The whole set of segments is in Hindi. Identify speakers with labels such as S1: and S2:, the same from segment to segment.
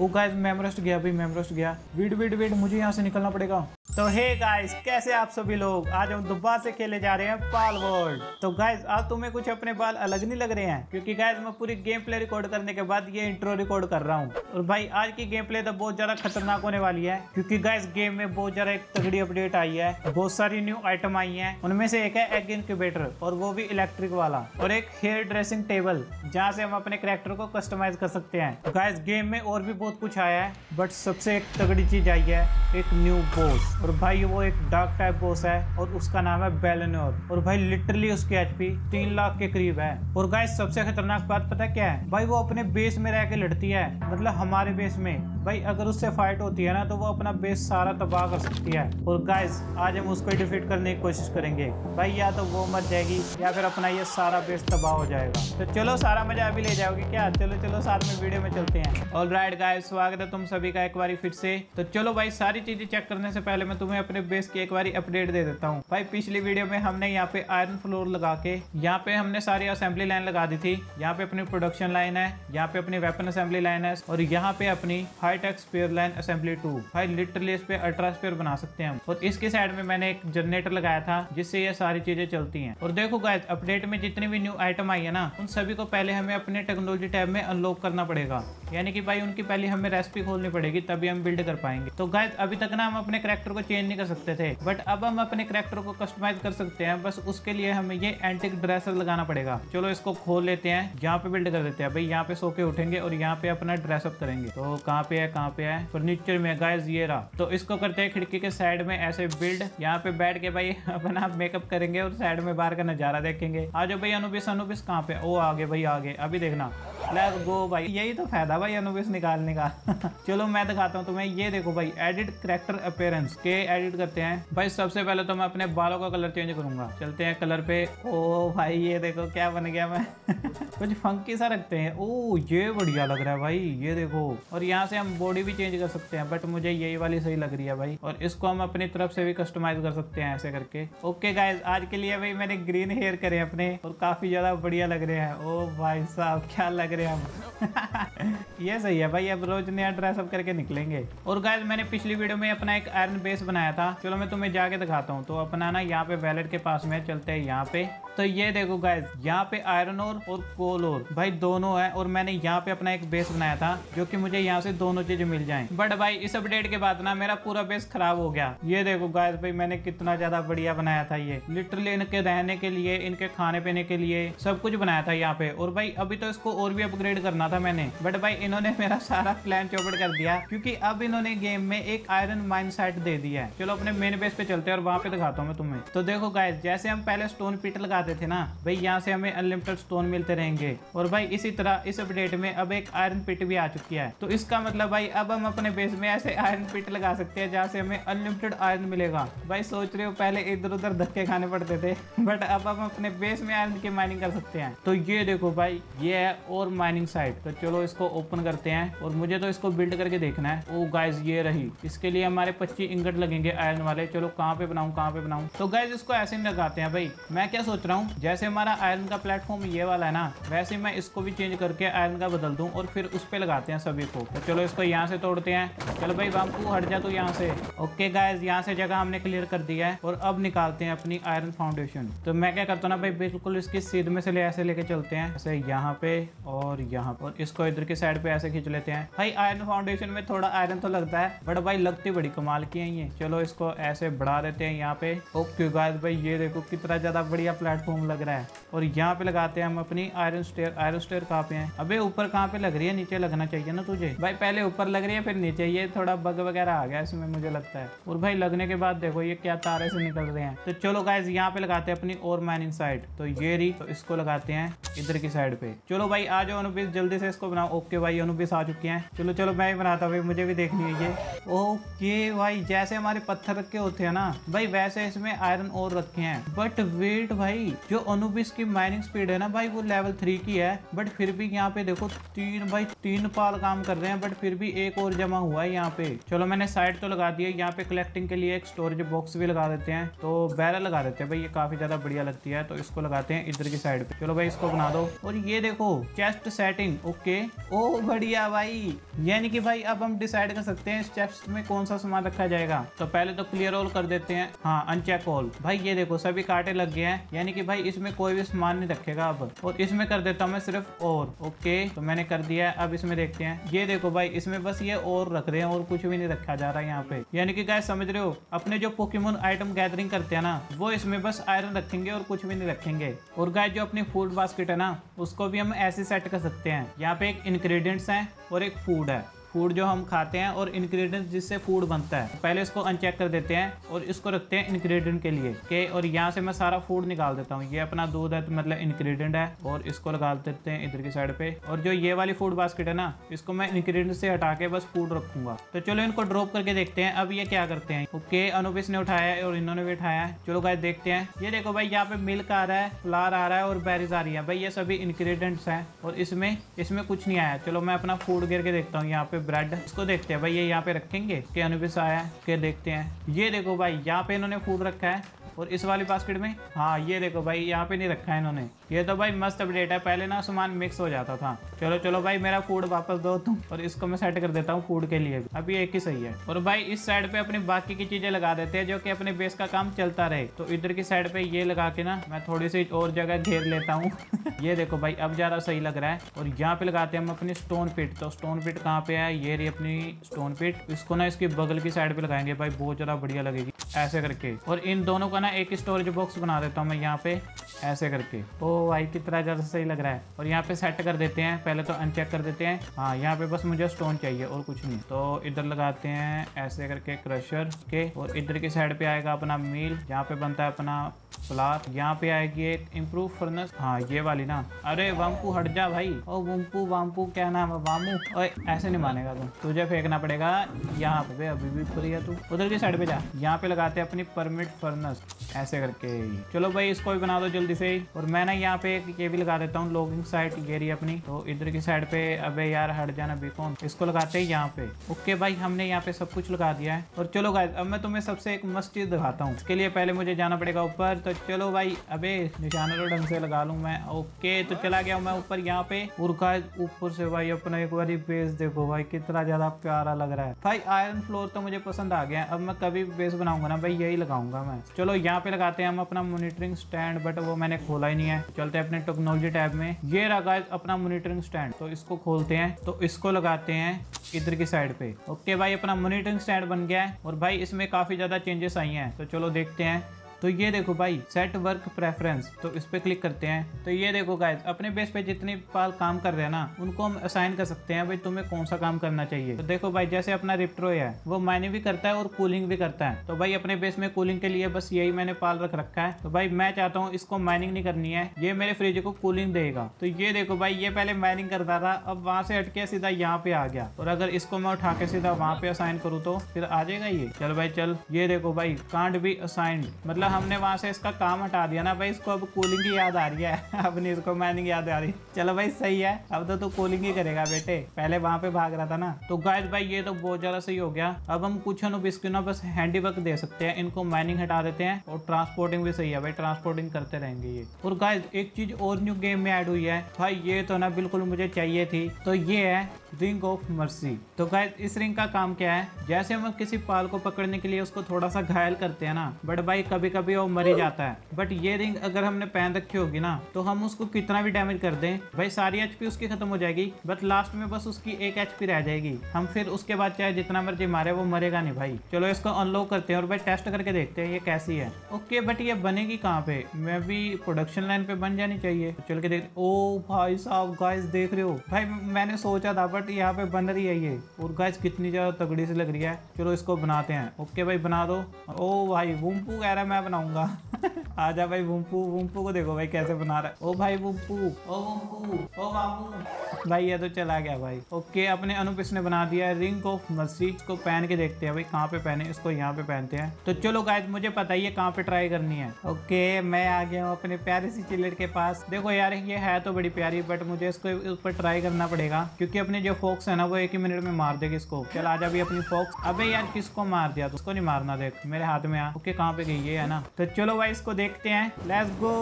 S1: ओ गाइस मेमोरेस्ट गया, भाई मेमोरेस्ट गया। वेट वेट वेट मुझे यहाँ से निकलना पड़ेगा। तो हे गाइस कैसे आप सभी लोग? आज हम दोबारा से खेले जा रहे हैं पाल वर्ल्ड तो गाइस आज तुम्हें कुछ अपने बाल अलग नहीं लग रहे हैं? क्योंकि गाइस मैं पूरी गेम प्ले रिकॉर्ड करने के बाद ये इंट्रो रिकॉर्ड कर रहा हूँ। और भाई, आज की गेम प्ले तो बहुत ज़्यादा खतरनाक होने वाली है, क्योंकि गाइस गेम में बहुत ज़्यादा एक तगड़ी अपडेट आई है। बहुत सारी न्यू आइटम आई है। उनमें से एक है एग इनक्यूबेटर और वो भी इलेक्ट्रिक वाला। और एक हेयर ड्रेसिंग टेबल जहाँ से हम अपने करेक्टर को कस्टमाइज कर सकते हैं। गाइस गेम में और भी बहुत कुछ आया है बट सबसे एक तगड़ी चीज़ आई है, एक न्यू बॉस और भाई वो एक डार्क टाइप बॉस है और उसका नाम है बेलेनोर और भाई लिटरली उसकी एचपी तीन लाख के करीब है। और गाइस सबसे खतरनाक बात पता क्या है? भाई वो अपने बेस में रह के लड़ती है मतलब हमारे बेस में। भाई अगर उससे फाइट होती है ना तो वो अपना बेस सारा तबाह कर सकती है। और गाइस आज हम उसको डिफीट करने की कोशिश करेंगे। भाई या तो वो मर जाएगी, या फिर अपना ये सारा बेस तबाह हो जाएगा। तो चलो सारा मज़ा अभी ले जाओगे क्या? चलो चलो साथ में वीडियो में चलते हैं। ऑल राइट गाइस स्वागत है तुम सभी का एक बार फिर से। तो चलो भाई, सारी चीज़ें चेक करने से पहले मैं तुम्हें अपने बेस की एक बार अपडेट दे देता हूँ। भाई, पिछली वीडियो में हमने यहाँ पे आयरन फ्लोर लगा के यहाँ पे हमने सारी असेंबली लाइन लगा दी थी। यहाँ पे अपनी प्रोडक्शन लाइन है, यहाँ पे अपनी वेपन असेंबली लाइन है और यहाँ पे अपनी hitech spare line assembly two भाई लिटरली इस पे अल्ट्रा स्पेयर बना सकते हैं हम। और इसके साइड में मैंने एक जनरेटर लगाया था, जिससे ये सारी चीज़ें चलती है। और देखो गाइस अपडेट में जितनी भी न्यू आइटम आई है ना, उन सभी को पहले हमें अपने टेक्नोलॉजी टैब में अनलॉक करना पड़ेगा। यानी कि भाई उनकी पहले हमें रेसिपी खोलनी पड़ेगी, तभी हम बिल्ड कर पाएँगे। तो गाइस अभी तक ना हम अपने करेक्टर को चेंज नहीं कर सकते थे बट अब हम अपने करेक्टर को कस्टमाइज कर सकते हैं। बस उसके लिए हमें ये एंटिक ड्रेसर लगाना पड़ेगा। चलो इसको खोल लेते हैं। यहाँ पे बिल्ड कर देते हैं। भाई यहाँ पे सो के उठेंगे और यहाँ पे अपना ड्रेसअप करेंगे। तो कहाँ पे है, कहाँ पे है? फर्नीचर में गाइस ये रहा। तो इसको करते हैं खिड़की के साइड में ऐसे बिल्ड यहाँ पे बैठ के भाई अपना मेकअप करेंगे और साइड में बाहर का नज़ारा देखेंगे। आ जाओ भाई अनुबिस अनुबिस कहाँ पे ओ, आगे भाई, आगे। अभी देखना। लेट्स गो भाई। यही तो फ़ायदा भाई अनुबिस निकालने का। चलो मैं दिखाता हूँ तुम्हें। ये देखो भाई एडिट करेक्टर अपेयरेंस के एडिट करते हैं। भाई, सबसे पहले तो मैं अपने बालों का कलर चेंज करूँगा। चलते हैं कलर पे। ओ भाई, ये देखो क्या बन गया मैं। कुछ फंकी सा रखते हैं। ओ, ये बढ़िया लग रहा है भाई। ये देखो। और यहाँ से हम बॉडी भी चेंज कर सकते हैं बट मुझे यही वाली सही लग रही है भाई। और इसको हम अपनी तरफ़ से भी कस्टमाइज कर सकते हैं ऐसे करके। ओके गाइज़ आज के लिए भाई मैंने ग्रीन हेयर करे अपने, और काफ़ी ज़्यादा बढ़िया लग रहे हैं। ओ भाई साहब, क्या लग रहे हैं हम? ये सही है भाई, अब रोज नया ड्रेसअप करके निकलेंगे। और गाइज़ मैंने पिछली वीडियो में अपना एक आयरन बेस बनाया था। चलो मैं तुम्हें जाके दिखाता हूँ। तो अपना ना यहाँ पे वैलेट के पास में चलते हैं यहाँ पे। तो ये देखो गाइज़ यहाँ पे आयरन और और कोल और भाई, दोनों है और मैंने यहाँ पे अपना एक बेस बनाया था, जो कि मुझे यहाँ से दोनों चीज़ें मिल जाएँ। बट भाई, इस अपडेट के बाद ना मेरा पूरा बेस खराब हो गया। ये देखो गाइज़ भाई, मैंने कितना ज़्यादा बढ़िया बनाया था ये। लिटरली इनके रहने के लिए, इनके खाने पीने के लिए सब कुछ बनाया था यहाँ पे। और भाई, अभी तो इसको और भी अपग्रेड करना था मैंने। बट भाई इन्होंने मेरा सारा प्लान चौपट कर दिया, क्योंकि अब इन्होंने गेम में एक आयरन माइन साइट दे दिया है। चलो अपने मेन बेस पे चलते हैं और वहाँ पे दिखाता हूँ मैं तुम्हें। तो देखो गाइज़ जैसे हम पहले स्टोन पिट लगाते थे ना, भाई यहाँ से हमें अनलिमिटेड स्टोन मिलते रहेंगे। और भाई इसी तरह, इस अपडेट में अब एक आयरन पिट भी आ चुकी है। तो इसका मतलब भाई, अब हम अपने बेस में ऐसे आयरन पिट लगा सकते हैं जहाँ से हमें अनलिमिटेड आयरन मिलेगा। भाई सोच रहे हो, पहले इधर उधर धक्के खाने पड़ते थे बट अब हम अपने बेस में आयरन की माइनिंग कर सकते हैं। तो ये देखो भाई, ये है और माइनिंग साइट तो चलो इसको ओपन करते हैं और मुझे तो इसको बिल्ड करके देखना है। ओ गाइज़ ये रही। इसके लिए हमारे पच्चीस इंगट लगेंगे आयरन वाले। चलो, कहाँ पे बनाऊँ, कहाँ पे बनाऊँ? तो गाइज़ इसको ऐसे ही लगाते हैं भाई। मैं क्या सोच रहा हूँ, जैसे हमारा आयरन का प्लेटफॉर्म ये वाला है ना, वैसे मैं इसको भी चेंज करके आयरन का बदल दूँ और फिर उस पर लगाते हैं सभी को। तो चलो, इसको यहाँ से तोड़ते हैं। चलो भाई बामू हट जा तू यहाँ से। ओके गाइज़ यहाँ से जगह हमने क्लियर कर दिया है और अब निकालते हैं अपनी आयरन फाउंडेशन तो मैं क्या करता हूँ ना भाई, बिल्कुल इसकी सीध में से ले, ऐसे लेके चलते हैं। ऐसे यहाँ पे और यहाँ पर इसको इधर की साइड पे ऐसे खींच लेते हैं। भाई आयरन फाउंडेशन में थोड़ा आयरन तो लगता है बट भाई, लगती बड़ी कमाल की है ये। चलो इसको ऐसे बढ़ा देते हैं यहाँ पे। ओके गाइज़ भाई, ये देखो कितना ज़्यादा बढ़िया प्लेटफॉर्म लग रहा है। और यहाँ पे लगाते हैं हम अपनी आयरन स्टेयर आयरन स्टेयर कहाँ पे है? अबे, ऊपर कहाँ पे लग रही है? नीचे लगना चाहिए ना तुझे। भाई, पहले ऊपर लग रही है, फिर नीचे। ये थोड़ा बग वगैरह आ गया इसमें, मुझे लगता है। और भाई, लगने के बाद देखो ये क्या तारे से निकल रहे हैं। तो चलो गाइज़ यहाँ पे लगाते हैं अपनी और माइनिंग साइड तो ये रही तो इसको लगाते हैं इधर की साइड पे। चलो भाई, आ जाओ जल्दी से इसको बनाओ। ओके भाई अनुबिस आ चुके हैं। चलो चलो, मैं ही बनाता भाई, मुझे भी देखनी है ये। ओके भाई, जैसे हमारे पत्थर रखे होते हैं ना, भाई, वैसे इसमें आयरन और रखे हैं। बट वेट भाई, जो अनुबिस की माइनिंग स्पीड है ना भाई, वो लेवल थ्री की है। बट फिर भी यहाँ पे देखो, तीन भाई, तीन पाल काम कर रहे हैं बट फिर भी एक और जमा हुआ है यहाँ पे। चलो, मैंने साइड तो लगा दिया, यहाँ पे कलेक्टिंग के लिए एक स्टोरेज बॉक्स भी लगा देते हैं। तो बैरल लगा देते हैं भाई, ये काफ़ी ज़्यादा बढ़िया लगती है तो इसको लगाते हैं इधर की साइड पे। चलो भाई, इसको बना दो। और ये देखो चेस्ट सेटिंग ओके ओ बढ़िया भाई। यानी कि भाई, अब हम डिसाइड कर सकते हैं चेस्ट में कौन सा सामान रखा जाएगा। तो पहले तो क्लियर ऑल कर देते हैं। हाँ अनचेक ऑल भाई, ये देखो, सभी कांटे लग गए हैं। यानी कि भाई, इसमें कोई भी सामान नहीं रखेगा अब। और इसमें कर देता हूँ मैं सिर्फ़ और। ओके तो मैंने कर दिया है। अब इसमें देखते हैं। ये देखो भाई, इसमें बस ये और रख रहे हैं और कुछ भी नहीं रखा जा रहा है यहाँ पे। यानी कि गाय समझ रहे हो? अपने जो पोकेमोन आइटम गैदरिंग करते हैं ना, वो इसमें बस आयरन रखेंगे और कुछ भी नहीं रखेंगे। और गाय जो अपनी फ़ूड बास्केट है ना, उसको भी हम ऐसे सेट कर सकते हैं। यहाँ पे एक इंग्रेडिएंट्स हैं और एक फ़ूड है। फ़ूड जो हम खाते हैं और इंग्रेडिएंट्स जिससे फ़ूड बनता है। पहले इसको अनचेक कर देते हैं और इसको रखते हैं इंग्रेडिएंट के लिए। के और यहाँ से मैं सारा फ़ूड निकाल देता हूँ। ये अपना दूध है तो मतलब इंग्रेडिएंट है और इसको लगा देते हैं इधर की साइड पे। और जो ये वाली फ़ूड बास्केट है ना, इसको मैं इंग्रेडिएंट से हटा के बस फ़ूड रखूँगा। तो चलो इनको ड्रॉप करके देखते हैं। अब ये क्या करते हैं? ओके अनुपिस ने उठाया है और इन्होंने भी उठाया है। चलो गाय देखते हैं। ये देखो भाई, यहाँ पे मिल्क आ रहा है फ्लार आ रहा है और बेरीज आ रही है। भाई, ये सभी इंग्रेडिएंट्स हैं और इसमें इसमें कुछ नहीं आया। चलो मैं अपना फ़ूड गिर के देखता हूँ यहाँ पे। ब्रेड इसको देखते हैं भाई, ये यहाँ पे रखेंगे, के अनुपिस आया है, के देखते हैं। ये देखो भाई, यहाँ पे इन्होंने फ़ूड रखा है, और इस वाली बास्केट में हाँ ये देखो भाई, यहाँ पे नहीं रखा है इन्होंने। ये तो भाई मस्त अपडेट है। पहले ना सामान मिक्स हो जाता था। चलो चलो भाई, मेरा फ़ूड वापस दो तुम, और इसको मैं सेट कर देता हूँ फ़ूड के लिए। अभी एक ही सही है। और भाई, इस साइड पे अपनी बाकी की चीज़ें लगा देते हैं, जो कि अपने बेस का काम चलता रहे। तो इधर की साइड पे ये लगा के ना, मैं थोड़ी सी और जगह घेर लेता हूँ। ये देखो भाई, अब ज़्यादा सही लग रहा है। और यहाँ पे लगाते हैं हम अपनी स्टोन पिट तो स्टोन पिट कहाँ पे है? ये रही अपनी स्टोन पिट इसको ना इसकी बगल की साइड पे लगाएँगे भाई, बहुत ज़्यादा बढ़िया लगेगी। ऐसे करके। और इन दोनों का ना एक स्टोरेज बॉक्स बना देता हूँ मैं यहाँ पे। ऐसे करके। ओ भाई कितना ज़्यादा सही लग रहा है। और यहाँ पे सेट कर देते हैं। पहले तो अनचेक कर देते हैं। हाँ यहाँ पे बस मुझे स्टोन चाहिए और कुछ नहीं। तो इधर लगाते हैं ऐसे करके क्रशर के। और इधर की साइड पे आएगा अपना मील यहाँ पे बनता है अपना फ्लार यहाँ पे आएगी एक इम्प्रूव फर्नेस हाँ ये वाली ना। अरे वामपू हट जा भाई। ओ वम्पू वामपू क्या नाम है, वामू? ओए, ऐसे नहीं मानेगा तुम तुझे फेंकना पड़ेगा यहाँ पे, अभी भी खुली है तू। उधर की साइड पे जा। यहाँ पे लगाते हैं अपनी परमिट फर्नेस ऐसे करके। चलो भाई, इसको भी बना दो जल्दी से और मैं ना यहाँ पे ये भी लगा देता हूँ लॉगिंग साइट ये रही अपनी। तो इधर की साइड पे, अबे यार, हट जाना बीकॉन इसको लगाते हैं यहाँ पे। ओके भाई, हमने यहाँ पे सब कुछ लगा दिया है। और चलो गाइस अब मैं तुम्हें सबसे एक मस्त चीज़ दिखाता हूँ। उसके लिए पहले मुझे जाना पड़ेगा ऊपर। तो चलो भाई, अबे निशाना तो ढंग से लगा लूँ मैं। ओके तो चला गया मैं ऊपर यहाँ पे। गाइस ऊपर से भाई अपना एक बार बेस देखो भाई, कितना ज़्यादा प्यारा लग रहा है। भाई आयरन फ्लोर तो मुझे पसंद आ गया। अब मैं कभी बेस बनाऊँगा ना भाई, यही लगाऊँगा मैं। चलो यहाँ पे लगाते हैं हम अपना मोनिटरिंग स्टैंड बट वो मैंने खोला ही नहीं है। चलते अपने टेक्नोलॉजी टैब में। ये गाइस अपना मोनिटरिंग स्टैंड तो इसको खोलते हैं। तो इसको लगाते हैं इधर की साइड पे। ओके भाई, अपना मोनिटरिंग स्टैंड बन गया है। और भाई, इसमें काफ़ी ज़्यादा चेंजेस आई हैं। तो चलो देखते हैं। तो ये देखो भाई सेट वर्क प्रेफरेंस तो इस पे क्लिक करते हैं। तो ये देखो गाइस अपने बेस पे जितने पाल काम कर रहे हैं ना, उनको हम असाइन कर सकते हैं भाई, तुम्हें कौन सा काम करना चाहिए। तो देखो भाई, जैसे अपना रिप्ट्रो है, वो माइनिंग भी करता है और कूलिंग भी करता है। तो भाई, अपने बेस में कूलिंग के लिए बस यही मैंने पाल रख रखा है। तो भाई, मैं चाहता हूँ इसको माइनिंग नहीं करनी है, ये मेरे फ्रिज को कूलिंग देगा। तो ये देखो भाई, ये पहले माइनिंग करता था, अब वहाँ से हटके सीधा यहाँ पे आ गया। और अगर इसको मैं उठा के सीधा वहाँ पे असाइन करूँ तो फिर आ जाएगा ये। चल भाई, चल। ये देखो भाई, कांड भी असाइंड मतलब हमने वहाँ से इसका काम हटा दिया ना भाई, इसको अब कूलिंग की याद आ रही है। अब नहीं, इसको माइनिंग याद आ रही। चलो भाई, सही है। अब तो तू कूलिंग ही करेगा बेटे। पहले वहाँ पे भाग रहा था ना। तो गाइस भाई, ये तो बहुत ज़्यादा सही हो गया। अब हम कुछ अनुबिस्किन ना बस हैंडी वर्क दे सकते हैं। इनको माइनिंग हटा देते हैं और ट्रांसपोर्टिंग भी सही है भाई। ट्रांसपोर्टिंग करते रहेंगे ये। और गाइस एक चीज़ और न्यू गेम में ऐड हुई है। भाई, ये तो ना बिल्कुल मुझे चाहिए थी। तो ये है रिंग ऑफ़ मर्सी तो गाइस इस रिंग का काम क्या है? जैसे हम किसी पाल को पकड़ने के लिए उसको थोड़ा सा घायल करते हैं ना बट भाई कभी कभी वो मर ही जाता है। बट ये रिंग अगर हमने पहन रखी होगी ना तो हम उसको कितना भी डैमेज कर दें भाई सारी एचपी उसकी खत्म हो जाएगी बट लास्ट में बस उसकी एक एचपी रह जाएगी। हम फिर उसके बाद चाहे जितना मर्ज़ी मारे वो मरेगा नहीं भाई। चलो इसको अनलॉक करते हैं और भाई टेस्ट करके देखते हैं ये कैसी है। ओके बट ये बनेगी कहाँ पे? मैं भी प्रोडक्शन लाइन पे बन जानी चाहिए। चल के देख ओ भाई साहब गाइस देख रहे हो? भाई मैंने सोचा था बट यहाँ पे बन रही है ये। और गाइस कितनी ज़्यादा तगड़ी सी लग रही है। चलो इसको बनाते हैं। ओके भाई बना दो। ओ भाई वुम्पू कह रहा है मैं बनाऊँगा। आजा भाई वुम्पू वुम्पू को देखो भाई कैसे बना रहा है। ओ भाई वुम्पू। ओ वुम्पू ओ बाबू। भाई ये तो चला गया भाई। ओके अपने अनुप इसने बना दिया है रिंग ऑफ़ मर्सी को पहन के देखते हैं भाई कहाँ पे पहने इसको यहाँ पे पहनते हैं। तो चलो गाइस मुझे पता ही है कहाँ पे ट्राई करनी है। ओके मैं आ गया हूँ अपने प्यारे सी चिलेट के पास। देखो यार ये है तो बड़ी प्यारी बट मुझे इसको ऊपर ट्राई करना पड़ेगा क्योंकि अपने जो फोक्स है ना वो एक ही मिनट में मार देगी इसको। चल आजा भी अपनी फोक्स अबे यार किसको मार दिया तो? उसको नहीं मारना देख मेरे हाथ में आ। ओके कहाँ पे गई? है ना? तो चलो भाई इसको देखते हैं। लेट्स गो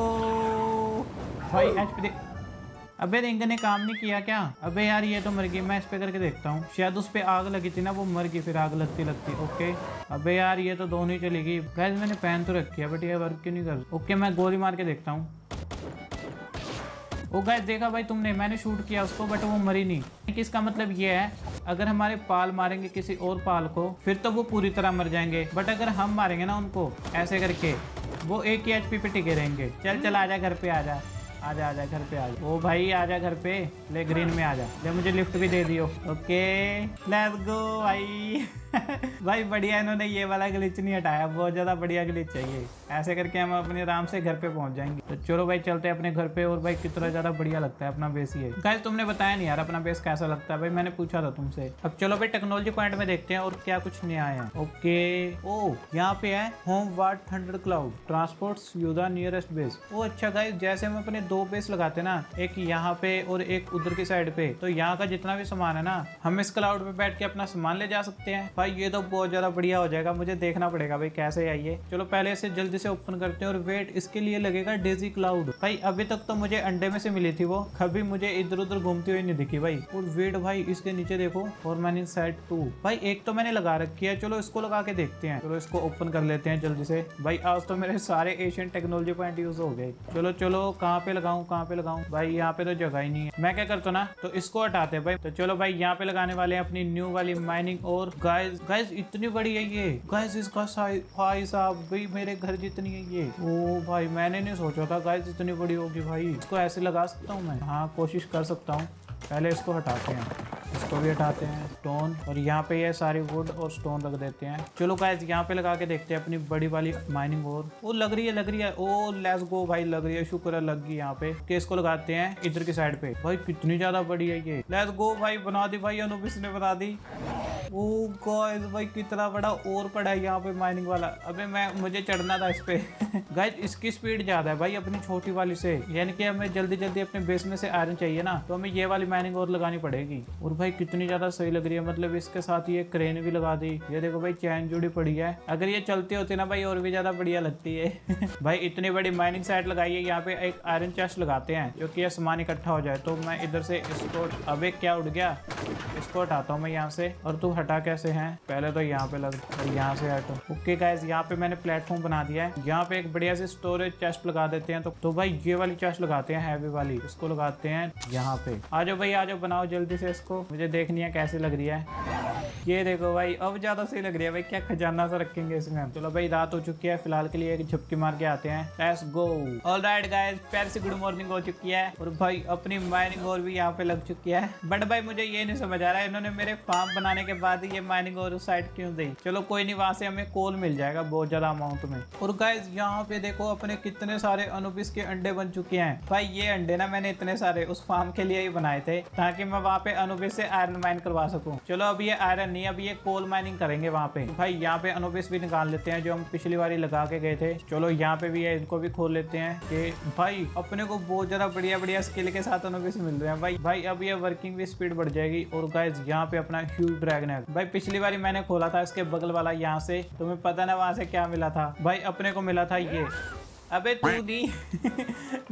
S1: भाई एचपी देख अबे रिंग ने काम नहीं किया क्या? अबे यार ये तो मर गई। मैं इस पे करके देखता हूँ। शायद उस पर आग लगी थी ना वो मर गई फिर आग लगती लगती। ओके अबे यार ये तो दोनों ही चली गई। गैस मैंने पहन तो रखी है बट ये वर्क क्यों नहीं कर ओके मैं गोली मार के देखता हूँ। ओ गैस देखा भाई तुमने, मैंने शूट किया उसको बट वो मरी नहीं। इसका मतलब ये है, अगर हमारे पाल मारेंगे किसी और पाल को, फिर तो वो पूरी तरह मर जाएँगे। बट अगर हम मारेंगे ना उनको, ऐसे करके, वो एक ही एच पे टिके रहेंगे। चल चल, आजा घर पे, आजा। आजा आजा, घर पे आ आजा। ओ भाई, आजा घर पे। ले ग्रीन में आजा। ले, मुझे लिफ्ट भी दे दियो। ओके लेट्स गो भाई। भाई, बढ़िया इन्होंने ये वाला ग्लिच नहीं हटाया। बहुत ज़्यादा बढ़िया ग्लिच चाहिए ऐसे करके हम अपने आराम से घर पे पहुँच जाएँगे। तो चलो भाई, चलते हैं अपने घर पे और भाई, कितना ज़्यादा बढ़िया लगता है अपना बेस ये। गाइस तुमने बताया नहीं यार अपना बेस कैसा लगता है? भाई, मैंने पूछा था तुमसे। अब चलो भाई टेक्नोलॉजी पॉइंट में देखते हैं और क्या कुछ नया है। ओके ओ, यहाँ पे है homeward thunder cloud transport यूदा नियरेस्ट बेस ओ अच्छा गाइस जैसे हम अपने दो बेस लगाते ना, एक यहाँ पे और एक उधर की साइड पे तो यहाँ का जितना भी सामान है ना, हम इस क्लाउड पे बैठ के अपना सामान ले जा सकते हैं। भाई, ये तो बहुत ज़्यादा बढ़िया हो जाएगा, मुझे देखना पड़ेगा भाई कैसे आइए चलो पहले इसे जल्दी से ओपन करते हैं और वेट इसके लिए लगेगा डेजी क्लाउड भाई, अभी तक तो मुझे अंडे में से मिली थी वो, कभी मुझे इधर उधर घूमती हुई नहीं दिखी भाई। और वेट भाई, इसके नीचे देखो और मैंने सेट टू भाई, एक तो मैंने लगा रखी है, चलो इसको लगा के देखते हैं। चलो इसको ओपन कर लेते हैं जल्दी से। भाई, आज तो मेरे सारे एशियन टेक्नोलॉजी पॉइंट यूज़ हो गए। चलो चलो, कहाँ पे लगाऊँ, कहाँ पे लगाऊँ? भाई, यहाँ पे तो जगह ही नहीं है। मैं क्या करता ना तो इसको हटाते भाई। तो चलो भाई, यहाँ पे लगाने वाले हैं अपनी न्यू वाली माइनिंग और गाइस गाइस गाइस इतनी बड़ी है ये। गाइस इसका भाई साहब, भाई, मेरे घर जितनी है ये। ओ भाई, मैंने नहीं सोचा था गाइस इतनी बड़ी होगी भाई। इसको ऐसे लगा सकता हूँ मैं? हाँ कोशिश कर सकता हूँ। पहले इसको हटाते हैं। इसको भी हटाते हैं स्टोन और यहाँ पे ये सारी वुड और स्टोन रख देते हैं। चलो गाइस यहाँ पे लगा के देखते हैं अपनी बड़ी वाली माइनिंग और वो लग रही है, लग रही है। ओ लेट्स गो भाई, लग रही है। शुक्र है, लग गई यहाँ पे। के इसको लगाते हैं इधर की साइड पे। भाई, कितनी ज़्यादा बड़ी है ये। लेट्स गो भाई, बना दी भाई अनुबिस ने बना दी। ओ गाइस भाई, कितना बड़ा और पड़ा है यहाँ पे माइनिंग वाला। अबे, मैं, मुझे चढ़ना था इस पे। गाइस इसकी स्पीड ज़्यादा है भाई, अपनी छोटी वाली से। यानी कि हमें जल्दी जल्दी अपने बेस में से आयरन चाहिए ना तो हमें ये वाली माइनिंग और लगानी पड़ेगी। और भाई कितनी ज़्यादा सही लग रही है मतलब इसके साथ ये क्रेन भी लगा दी। ये देखो भाई चैन जुड़ी पड़ी है। अगर ये चलती होती ना भाई और भी ज़्यादा बढ़िया लगती है। भाई इतनी बड़ी माइनिंग साइट लगाई है यहाँ पे एक आयरन चेस्ट लगाते हैं जो कि सामान इकट्ठा हो जाए। तो मैं इधर से इसको अब क्या उड़ गया? इसको हटाता हूँ मैं यहाँ से। और तू हटा कैसे है? पहले तो यहाँ पे लग यहाँ से हटो। ओके गाइस यहाँ पे मैंने प्लेटफॉर्म बना दिया है। यहाँ पे एक बढ़िया से स्टोरेज चेस्ट लगा देते हैं। तो, तो भाई ये वाली चेस्ट लगाते हैं हैवी वाली। इसको लगाते हैं यहाँ पे। आ जाओ भाई आ जाओ, बनाओ जल्दी से इसको। मुझे देखनी है कैसी लग रही है। ये देखो भाई, अब ज़्यादा सही लग रही है भाई, क्या खजाना सा रखेंगे इसमें चलो भाई, रात हो चुकी है, फ़िलहाल के लिए एक झपकी मार के आते हैं। Let's go all right guys पैर से गुड मॉर्निंग हो चुकी है, और भाई, अपनी माइनिंग और भी यहाँ पे लग चुकी है। बट भाई, मुझे ये नहीं समझ आ रहा है, इन्होंने मेरे फार्म बनाने के बाद ये माइनिंग और साइड क्यों दी? चलो, कोई नहीं, वहाँ से हमें कोल मिल जाएगा, बहुत ज़्यादा अमाउंट में। और गाइज़ यहाँ पे देखो, अपने कितने सारे अनुबिस के अंडे बन चुके हैं। भाई, ये अंडे ना मैंने इतने सारे उस फार्म के लिए ही बनाए थे ताकि मैं वहाँ पे अनुबिस से आयरन माइन करवा सकूँ। चलो अब ये आयरन नहीं, अब ये कोल माइनिंग करेंगे वहाँ पे। भाई, यहाँ पे अनुबिस भी निकाल लेते हैं जो हम पिछली बार लगा के गए थे। चलो यहाँ पे भी है, इनको भी खोल लेते हैं कि भाई, अपने को बहुत ज़्यादा बढ़िया बढ़िया स्किल के साथ अनुबिस मिल रहे हैं। भाई भाई, अब ये वर्किंग भी स्पीड बढ़ जाएगी और गाइज़ यहाँ पे अपना ह्यूज ड्रैगन है। भाई, पिछली बार मैंने खोला था इसके बगल वाला यहाँ से, तुम्हें पता ना वहाँ से क्या मिला था? भाई, अपने को मिला था ये। अबे तू दी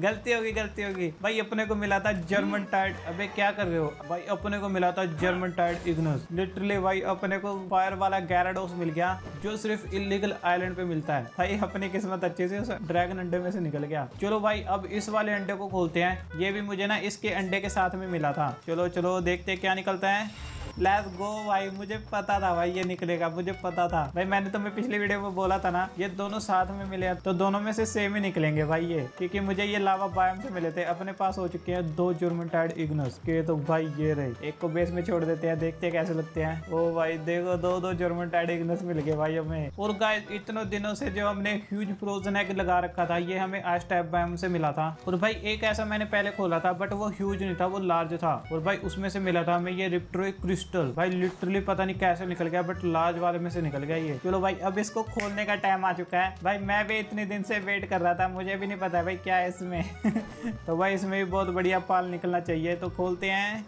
S1: गलती होगी गलती होगी। भाई, अपने को मिला था जर्मन टायर्ड अबे, क्या कर रहे हो? भाई, अपने को मिला था जर्मन टायर्ड इग्नस लिटरली भाई, अपने को फायर वाला गैराडोस मिल गया, जो सिर्फ़ इलीगल आइलैंड पे मिलता है। भाई, अपनी किस्मत अच्छे से ड्रैगन अंडे में से निकल गया। चलो भाई, अब इस वाले अंडे को खोलते हैं। ये भी मुझे ना इसके अंडे के साथ में मिला था। चलो चलो, देखते क्या निकलता है। लेट्स गो भाई। मुझे पता था भाई, ये निकलेगा। मुझे पता था। भाई, मैंने तुम्हें पिछली वीडियो में बोला था ना, ये दोनों साथ में मिले तो दोनों में से सेम ही निकलेंगे भाई ये। क्योंकि मुझे ये लावा बायम से मिले थे। अपने पास हो चुके हैं दो जुर्मेंटाइड इग्नस के तो भाई ये रहे। एक को बेस में छोड़ देते हैं, देखते हैं कैसे लगते हैं। ओ भाई, देखो, दो दो जुर्मेंटाइड इग्नस मिल गए भाई हमें। और गाय इतने दिनों से जो हमने ह्यूज फ्रोजन एग लगा रखा था, ये हमें आज टाइप बायम से मिला था। और भाई, एक ऐसा मैंने पहले खोला था बट वो ह्यूज नहीं था, वो लार्ज था। और भाई, उसमें से मिला था हमें ये रिप्ट्रो क्रिस्टल भाई लिटरली पता नहीं कैसे निकल गया बट लाज वाले में से निकल गया ये। चलो भाई, अब इसको खोलने का टाइम आ चुका है। भाई, मैं भी इतने दिन से वेट कर रहा था, मुझे भी नहीं पता भाई क्या है इसमें। तो भाई, इसमें भी बहुत बढ़िया पाल निकलना चाहिए तो खोलते हैं।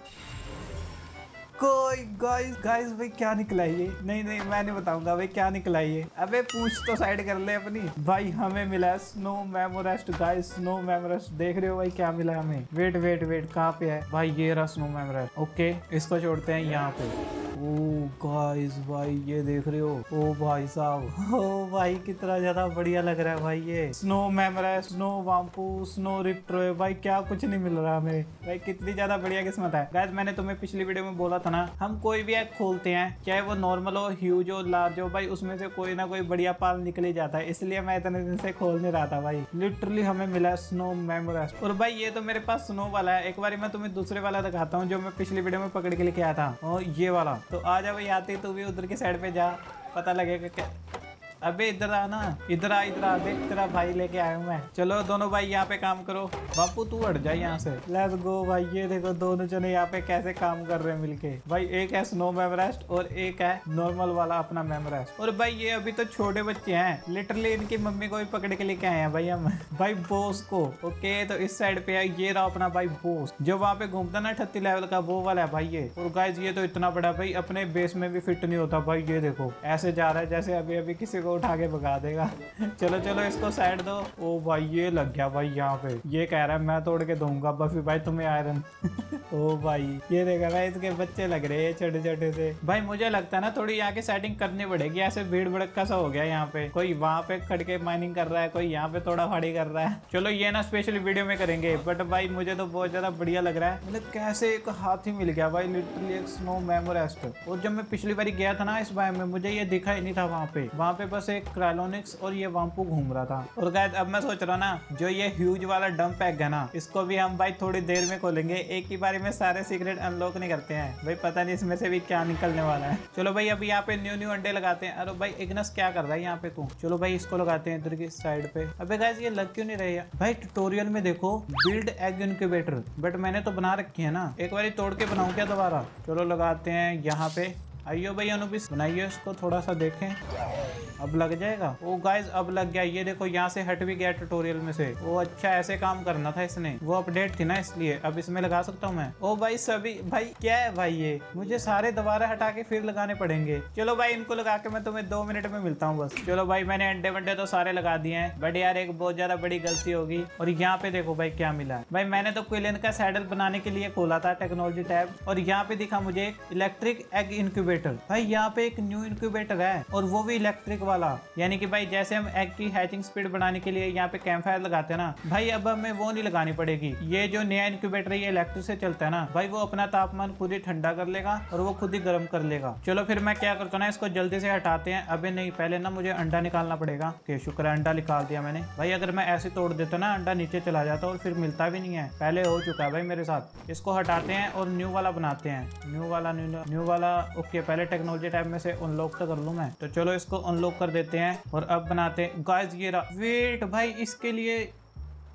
S1: कोई गाइस गाइस भाई, क्या निकला ये? नहीं नहीं, मैं नहीं बताऊँगा, भाई, क्या निकला ये? अबे, पूछ तो साइड कर ले अपनी। भाई, हमें मिला स्नो मेमोरेस्ट गाइस स्नो मेमोरेस्ट देख रहे हो भाई, क्या मिला हमें? वेट वेट वेट कहाँ पे है? भाई, ये रहा स्नो मेमोरेस्ट ओके इसको छोड़ते हैं यहाँ पे। गाइस भाई, ये देख रहे हो? ओ भाई साहब, ओ भाई, कितना ज़्यादा बढ़िया लग रहा है भाई ये। स्नो मेमोरा स्नो वाम्पू स्नो रिट्रो भाई, क्या कुछ नहीं मिल रहा हमें। भाई, कितनी ज़्यादा बढ़िया किस्मत है। गाइस मैंने तुम्हें पिछली वीडियो में बोला था ना, हम कोई भी ऐप खोलते हैं, चाहे वो नॉर्मल हो ह्यूज हो लार्ज हो, भाई, उसमें से कोई ना कोई बढ़िया पाल निकल ही जाता है। इसलिए मैं इतने दिन से खोल नहीं रहा था भाई। लिटरली हमें मिला स्नो मेमोरा और भाई, ये तो मेरे पास स्नो वाला है। एक बार मैं तुम्हें दूसरे वाला दिखाता हूँ, जो मैं पिछली वीडियो में पकड़ के लेके आया था। और ये वाला। तो आ जा भाई, आते तू भी उधर के साइड पे जा, पता लगेगा क्या। अबे इधर आ ना, इधर आ इधर आ, देख तेरा भाई लेके आया हूँ मैं। चलो दोनों भाई यहाँ पे काम करो। बापू, तू हट जा यहाँ से। लेट्स गो भाई, ये देखो दोनों जने यहाँ पे कैसे काम कर रहे हैं मिलके। भाई, एक है स्नो मेमरेस्ट और एक है नॉर्मल वाला अपना मेमरेस्ट और भाई, ये अभी तो छोटे बच्चे हैं। लिटरली इनकी मम्मी को भी पकड़ के लेके आए हैं भाई हम। भाई बोस को ओके तो इस साइड पे है, ये रहा अपना भाई बोस जो वहाँ पे घूमता ना अठत्ती लेवल का, वो वाला है भाई ये। और गाइज़ ये तो इतना बड़ा, भाई, अपने बेस में भी फिट नहीं होता। भाई, ये देखो, ऐसे जा रहा है जैसे अभी अभी किसी को उठा के भगा देगा। चलो चलो, इसको साइड दो। ओ भाई, ये लग गया भाई यहाँ पे। ये कह रहा है, मैं तोड़ के दूँगा, बफी भाई, तुम्हें आयरन ओ भाई, ये देखा भाई, इसके बच्चे लग रहे हैं छोटे छोटे से। भाई, मुझे लगता है ना, थोड़ी यहाँ की सेटिंग करनी पड़ेगी। ऐसे भीड़ भड़का सा हो गया यहाँ पे। कोई वहाँ पे खड़ के माइनिंग कर रहा है, कोई यहाँ पे थोड़ा फाड़ी कर रहा है। चलो, ये ना स्पेशली वीडियो में करेंगे। बट भाई, मुझे तो बहुत ज़्यादा बढ़िया लग रहा है। मतलब कैसे एक हाथी मिल गया भाई लिटरली एक स्नो मेमोरेस्ट और जब मैं पिछली बार गया था ना इस बार में, मुझे ये दिखा ही नहीं था वहाँ पे। वहाँ पे बस एक क्राइलोनिक्स और ये वाम्पू घूम रहा था। और गैस अब मैं सोच रहा ना, जो ये ह्यूज वाला डंप पैक है ना, इसको भी हम भाई थोड़ी देर में खोलेंगे। एक ही बारे में सारे सीक्रेट अनलॉक नहीं करते हैं। भाई पता नहीं इसमें से भी क्या निकलने वाला है। चलो भाई, अभी यहाँ पे न्यू न्यू अंडे लगाते हैं। अरे भाई इग्नस क्या कर रहा है यहाँ पे तू? चलो भाई, इसको लगाते हैं इधर की साइड पे। अबे गैस ये लग क्यों नहीं रही भाई ट्यूटोरियल में देखो बिल्ड एग इनक्यूबेटर बट मैंने तो बना रखी है ना। एक बार तोड़ के बनाऊ क्या दोबारा? चलो लगाते हैं यहाँ पे। आइयो भाई अनुबिस बनाइए इसको थोड़ा सा देखें। अब लग जाएगा? ओ गाइज़ अब लग गया। ये देखो, यहाँ से हट भी गया ट्यूटोरियल में से। वो अच्छा ऐसे काम करना था इसने। वो अपडेट थी ना इसलिए। अब इसमें लगा सकता हूँ मैं। ओ भाई, सभी, भाई, क्या है भाई ये? मुझे सारे दोबारा हटा के फिर लगाने पड़ेंगे। चलो भाई, इनको लगा के मैं तुम्हें दो मिनट में मिलता हूँ बस। चलो भाई, मैंने अंडे वंडे तो सारे लगा दिए हैं। बट यार, एक बहुत ज़्यादा बड़ी गलती होगी। और यहाँ पे देखो भाई, क्या मिला भाई, मैंने तो क्विलियन का सैडल बनाने के लिए खोला था टेक्नोलॉजी टैब और यहाँ पे दिखा मुझे इलेक्ट्रिक एग इनक्यूबेटर भाई, यहाँ पे एक न्यू इनक्यूबेटर है और वो भी इलेक्ट्रिक वाला। यानी कि भाई, जैसे हम एग की हैचिंग स्पीड बढ़ाने के लिए यहाँ पे कैंप फायर लगाते हैं ना, भाई, अब हमें वो नहीं लगानी पड़ेगी। ये जो नया इनक्यूबेटर है, ये इलेक्ट्रिक से चलता है ना, भाई, वो अपना तापमान खुद ही ठंडा कर लेगा और वो खुद ही गर्म कर लेगा। चलो फिर मैं क्या करता ना, इसको जल्दी से हटाते हैं। अभी नहीं, पहले ना मुझे अंडा निकालना पड़ेगा। के शुक्र अंडा निकाल दिया मैंने। भाई, अगर मैं ऐसे तोड़ देता ना, अंडा नीचे चला जाता और फिर मिलता भी नहीं है। पहले हो चुका है भाई मेरे साथ। इसको हटाते हैं और न्यू वाला बनाते हैं। न्यू वाला न्यू न्यू वाला, ओके पहले टेक्नोलॉजी टाइप में से अनलॉक तो कर लू मैं। तो चलो इसको अनलॉक कर देते हैं और अब बनाते हैं। गाइस ये रहा वेट भाई, इसके लिए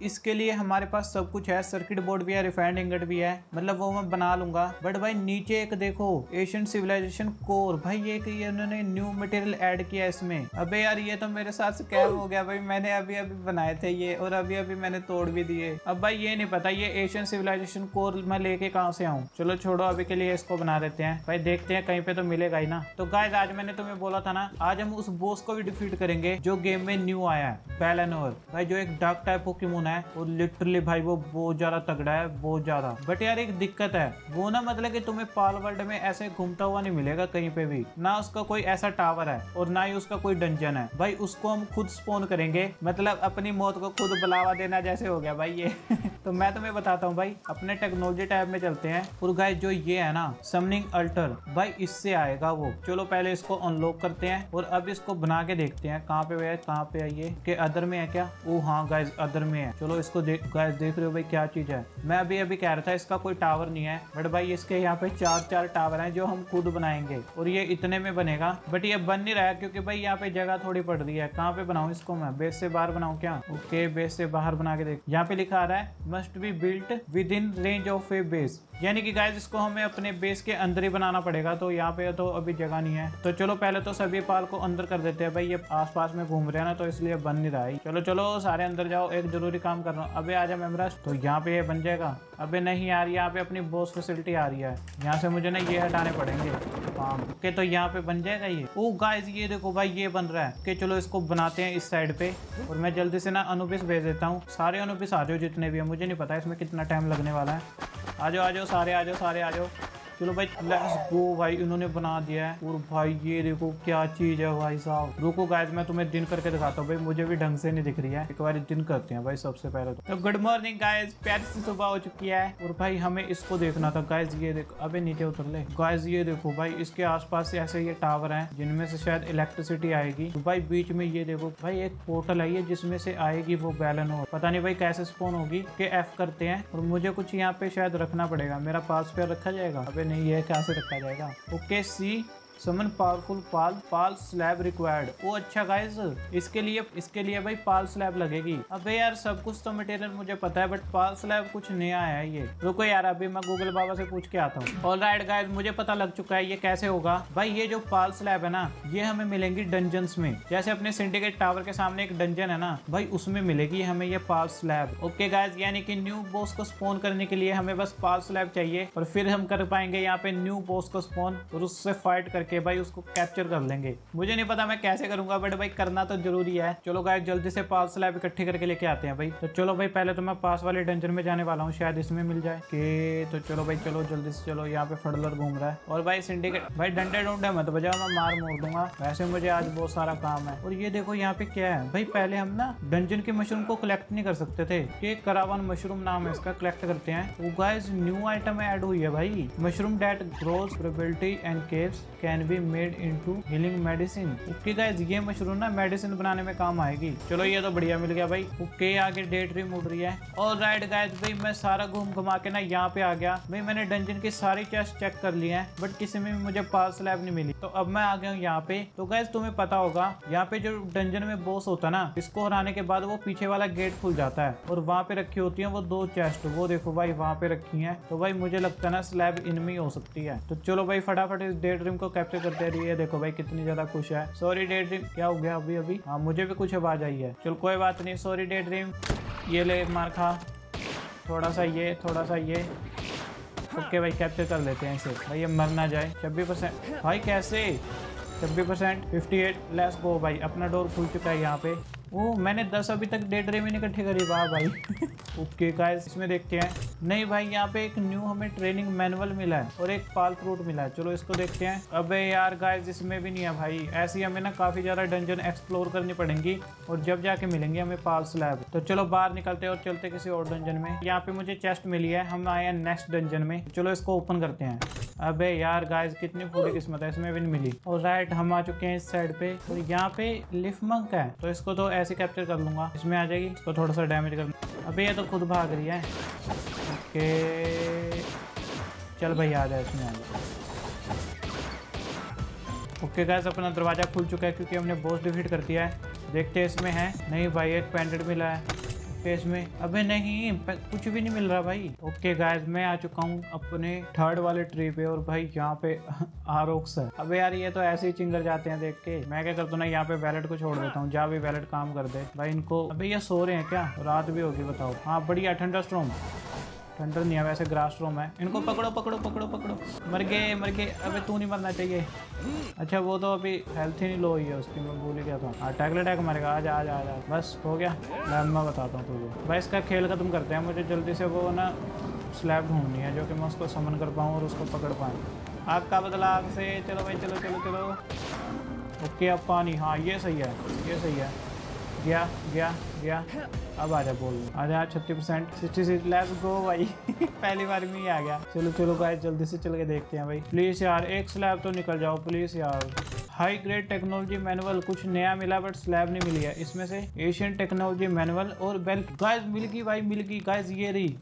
S1: इसके लिए हमारे पास सब कुछ है सर्किट बोर्ड भी है रिफाइंड इंगट भी है। मतलब वो मैं बना लूँगा। बट भाई, नीचे एक देखो एशियन सिविलाइजेशन कोर भाई, ये कि उन्होंने न्यू मटेरियल ऐड किया इसमें। अबे यार, ये तो मेरे साथ स्कैम हो गया भाई। मैंने अभी अभी बनाए थे ये, और अभी अभी मैंने तोड़ भी दिए। अब भाई, ये नहीं पता, ये एशियन सिविलाइजेशन कोर मैं लेके कहाँ से आऊँ? चलो, छोड़ो, अभी के लिए इसको बना देते हैं। भाई, देखते हैं, कहीं पे तो मिलेगा ही ना। तो गाय आज मैंने तुम्हें बोला था ना, आज हम उस बोस को भी डिफीट करेंगे, जो गेम में न्यू आया है बैलेनोर भाई, जो एक डार्क टाइप पोकेमोन है और लिटरली भाई वो बहुत ज़्यादा तगड़ा है, बहुत ज़्यादा। बट यार एक दिक्कत है, वो ना मतलब कि तुम्हें पाल वर्ल्ड में ऐसे घूमता हुआ नहीं मिलेगा कहीं पे भी। ना उसका कोई ऐसा टावर है और ना ही उसका कोई डंजन है। भाई उसको हम खुद स्पोन करेंगे मतलब अपनी मौत को खुद बुलावा देना जैसे हो गया भाई ये। तो मैं तुम्हें बताता हूँ भाई, अपने टेक्नोलॉजी टाइप में चलते हैं। और गाय जो ये है ना समनिंग अल्टर भाई इससे आएगा वो। चलो पहले इसको अनलॉक करते हैं और अब इसको बना के देखते हैं, कहाँ पे है, कहाँ पे है ये, के अदर में है क्या? ओ हाँ गाइज़ अदर में है। चलो इसको देख गाइज़ देख रहे हो भाई क्या चीज़ है। मैं अभी अभी कह रहा था इसका कोई टावर नहीं है बट भाई इसके यहाँ पे चार चार टावर हैं जो हम खुद बनाएँगे, और ये इतने में बनेगा। बट ये बन नहीं रहा है क्योंकि भाई यहाँ पे जगह थोड़ी पड़ रही है। कहाँ पे बनाऊँ इसको मैं? बेस से बाहर बनाऊँ क्या? ओके बेस से बाहर बना के देख। यहाँ पे लिखा आ रहा है must be built within range of a base यानी कि गाइज़ इसको हमें अपने बेस के अंदर ही बनाना पड़ेगा तो यहाँ पे तो अभी जगह नहीं है। तो चलो पहले तो सभी पाल को अंदर कर देते हैं। भाई ये आसपास में घूम रहे हैं ना तो इसलिए बन नहीं रहा है। चलो चलो, सारे अंदर जाओ। एक ज़रूरी कर रहा हूँ। अबे आजा मेमराज तो यहाँ पे ये बन जाएगा। अबे नहीं यार, यहाँ पे अपनी बॉस फैसिलिटी आ रही है। यहाँ से मुझे ना ये हटाने पड़ेंगे। काम के तो यहाँ पे बन जाएगा ये। ओ गाइस ये देखो भाई, ये बन रहा है। कि चलो इसको बनाते हैं इस साइड पे। और मैं जल्दी से ना अनुबिस भेज देता हूँ। सारे अनुबिस आ जाओ जितने भी हैं। मुझे नहीं पता इसमें कितना टाइम लगने वाला है। आ जाओ आ जाओ, सारे आ जाओ, सारे आ जाओ। चलो भाई लेट्स गो भाई इन्होंने बना दिया है। और भाई ये देखो क्या चीज़ है भाई साहब। रुको गाइस मैं तुम्हें दिन करके दिखाता हूँ भाई मुझे भी ढंग से नहीं दिख रही है। एक बार दिन करते हैं भाई सबसे पहले तो, गुड मॉर्निंग गाइस प्यारी सी सुबह हो चुकी है। और भाई हमें इसको देखना था। गाइस ये देखो अबे नीचे उतर ले। गाइस ये देखो भाई इसके आसपास से ऐसे ये टावर है जिनमें से शायद इलेक्ट्रिसिटी आएगी। तो भाई बीच में ये देखो भाई एक पोर्टल आई है जिसमें से आएगी वो बैलन और। पता नहीं भाई कैसे स्पोन होगी के एफ़ करते हैं। और मुझे कुछ यहाँ पे शायद रखना पड़ेगा। मेरा पास पे रखा जाएगा? अबे नहीं है कहाँ से रखा जाएगा? Okay see summon powerful pal pal slab required ओ अच्छा गाइस इसके लिए इसके लिए भाई पाल स्लैब लगेगी। अबे यार, सब कुछ तो मटेरियल मुझे पता है बट पाल स्लैब कुछ नया है ये। रुको यार, अभी मैं गूगल बाबा से पूछ के आता हूँ। ऑल राइट गाइस मुझे पता लग चुका है ये कैसे होगा। भाई, ये जो पाल स्लैब है ना, ये हमें मिलेंगी डंजन में। जैसे अपने सिंडिकेट टावर के सामने एक डंजन है ना, भाई, उसमें मिलेगी हमें ये पाल स्लैब ओके गाइज़ यानी कि न्यू बॉस को स्पोन करने के लिए हमें बस पाल स्लैब चाहिए, और फिर हम कर पाएँगे यहाँ पे न्यू बॉस को स्पोन और उससे फाइट करके करके भाई उसको कैप्चर कर लेंगे। मुझे नहीं पता मैं कैसे करूँगा बट भाई करना तो ज़रूरी है। चलो गाय जल्दी से पास स्लैब इकट्ठे करके लेके आते हैं भाई। तो चलो भाई, पहले तो मैं पास वाले डेंजर में जाने वाला हूँ, शायद इसमें मिल जाए। कि तो चलो भाई, चलो जल्दी से चलो, यहाँ पे फडलर घूम रहा है। और भाई सिंडिकेट भाई डंडे डूडे मत, बजाओ मैं मार मोड़ दूँगा। वैसे मुझे आज बहुत सारा काम है। और ये देखो यहाँ पे क्या है। भाई, पहले हम ना डंजन के मशरूम को कलेक्ट नहीं कर सकते थे। कि करावन मशरूम नाम है इसका कलेक्ट करते हैं। वो गाइस न्यू आइटम ऐड हुई है भाई। Mushroom that grows probability and caves can be made into healing medicine okay guys ये मशरूम ना मेडिसिन बनाने में काम आएगी चलो ये तो बढ़िया मिल गया भाई ओके आगे डे ड्रीम उड़ रही है और राइट गाइस भाई मैं सारा घूम घुमा के ना यहाँ पे आ गया भाई मैंने डंजन की सारी चेस्ट चेक कर ली है बट किसी में मुझे पास स्लैब नहीं मिली तो अब मैं आ गया हूँ यहाँ पे तो गैस तुम्हें पता होगा यहाँ पे जो डंजन में बॉस होता है ना इसको हराने के बाद वो पीछे वाला गेट खुल जाता है और वहाँ पे रखी होती है वो दो चेस्ट वो देखो भाई वहाँ पे रखी है तो भाई मुझे लगता है ना स्लैब इनमें हो सकती है तो चलो भाई फटाफट इस डे ड्रीम को कैप्चर करते रहिए देखो भाई कितनी ज़्यादा खुश है। सॉरी डे ड्रीम क्या हो गया अभी अभी? हाँ मुझे भी कुछ आवाज़ आई है। चल, कोई बात नहीं। सॉरी डे ड्रीम ये ले मार खा। थोड़ा सा ये, थोड़ा सा ये। ओके भाई कैप्चर कर लेते हैं इसे। भाई, अब मर ना जाए। छब्बीस परसेंट। भाई, कैसे? छब्बीस percent. Fifty eight let's go भाई। अपना डोर खुल चुका है यहाँ पे। ओ मैंने दस अभी तक डेढ़ रेमिन इकट्ठे करी, वाह भाई। ओके गाइस इसमें देखते हैं। नहीं भाई, यहाँ पे एक न्यू हमें ट्रेनिंग मैनुअल मिला है और एक पाल फ्रूट मिला है। चलो इसको देखते हैं। अबे यार गाइस इसमें भी नहीं है भाई। ऐसी हमें ना काफ़ी ज़्यादा डंजन एक्सप्लोर करनी पड़ेंगी और जब जाके मिलेंगे हमें पाल स्लैब तो चलो बाहर निकलते हैं और चलते किसी और डंजन में। यहाँ पे मुझे चेस्ट मिली है। हम आए हैं नेक्स्ट डंजन में। चलो इसको ओपन करते हैं। अबे यार गाइस कितनी फूडी किस्मत है, इसमें नहीं मिली। और राइट हम आ चुके हैं इस साइड पे। और यहाँ पे लिफ मंक है तो इसको तो ऐसे कैप्चर कर लूँगा। इसमें आ जाएगी, इसको थोड़ा सा डैमेज कर अबे, ये तो खुद भाग रही है। ओके। चल भाई, आ जाए इसमें आ जाए ओके गैस अपना दरवाज़ा खुल चुका है, क्योंकि हमने बॉस डिफीट कर दिया है। देखते हैं इसमें है। नहीं भाई, एक पेंडेंट मिला है। फेस में। अबे नहीं कुछ भी नहीं मिल रहा भाई। ओके गाइस मैं आ चुका हूँ अपने थर्ड वाले ट्री पे और भाई यहाँ पे आरोक्स है अबे यार, ये तो ऐसे ही चिंगर जाते हैं देख के। मैं क्या करता हूँ ना, यहाँ पे वैलेट को छोड़ देता हूँ। जहाँ भी वैलेट काम कर दे। भाई इनको अबे ये सो रहे हैं क्या? रात भी होगी, बताओ। हाँ बढ़िया ठंडा स्ट्रॉम ठंडर नहीं है वैसे ग्रास रूम है। इनको पकड़ो पकड़ो पकड़ो पकड़ो। मर गए मर गए। अबे तू नहीं मरना चाहिए। अच्छा वो तो अभी हेल्थ ही नहीं लो हुई है उसकी मैं भूल ही गया था। हाँ टैगले टैग मरेगा। आ जा आ जा बस हो गया। मैं मैं बताता हूँ तुझे। भाई इसका खेल खत्म करते हैं। मुझे जल्दी से वो ना स्लैब ढूंढनी है जो कि मैं उसको समन कर पाऊँ और उसको पकड़ पाऊँ। आग का बदला आग से। चलो भाई चलो चलो चलो। ओके अब पानी। हाँ ये सही है ये सही है। गया गया गया। अब आ जा बोल। आ जा छत्तीस percent. Sixty six let's go भाई। पहली बार में ही आ गया। चलो चलो भाई जल्दी से चल के देखते हैं भाई। प्लीज़ यार, एक स्लैब तो निकल जाओ प्लीज़ यार। हाई ग्रेड टेक्नोलॉजी मैनुअल कुछ नया मिला बट स्लैब नहीं मिली है। इसमें से एशियन टेक्नोलॉजी मैनुअल और बेल गाइस मिल गई भाई मिल गई गाइस ये रही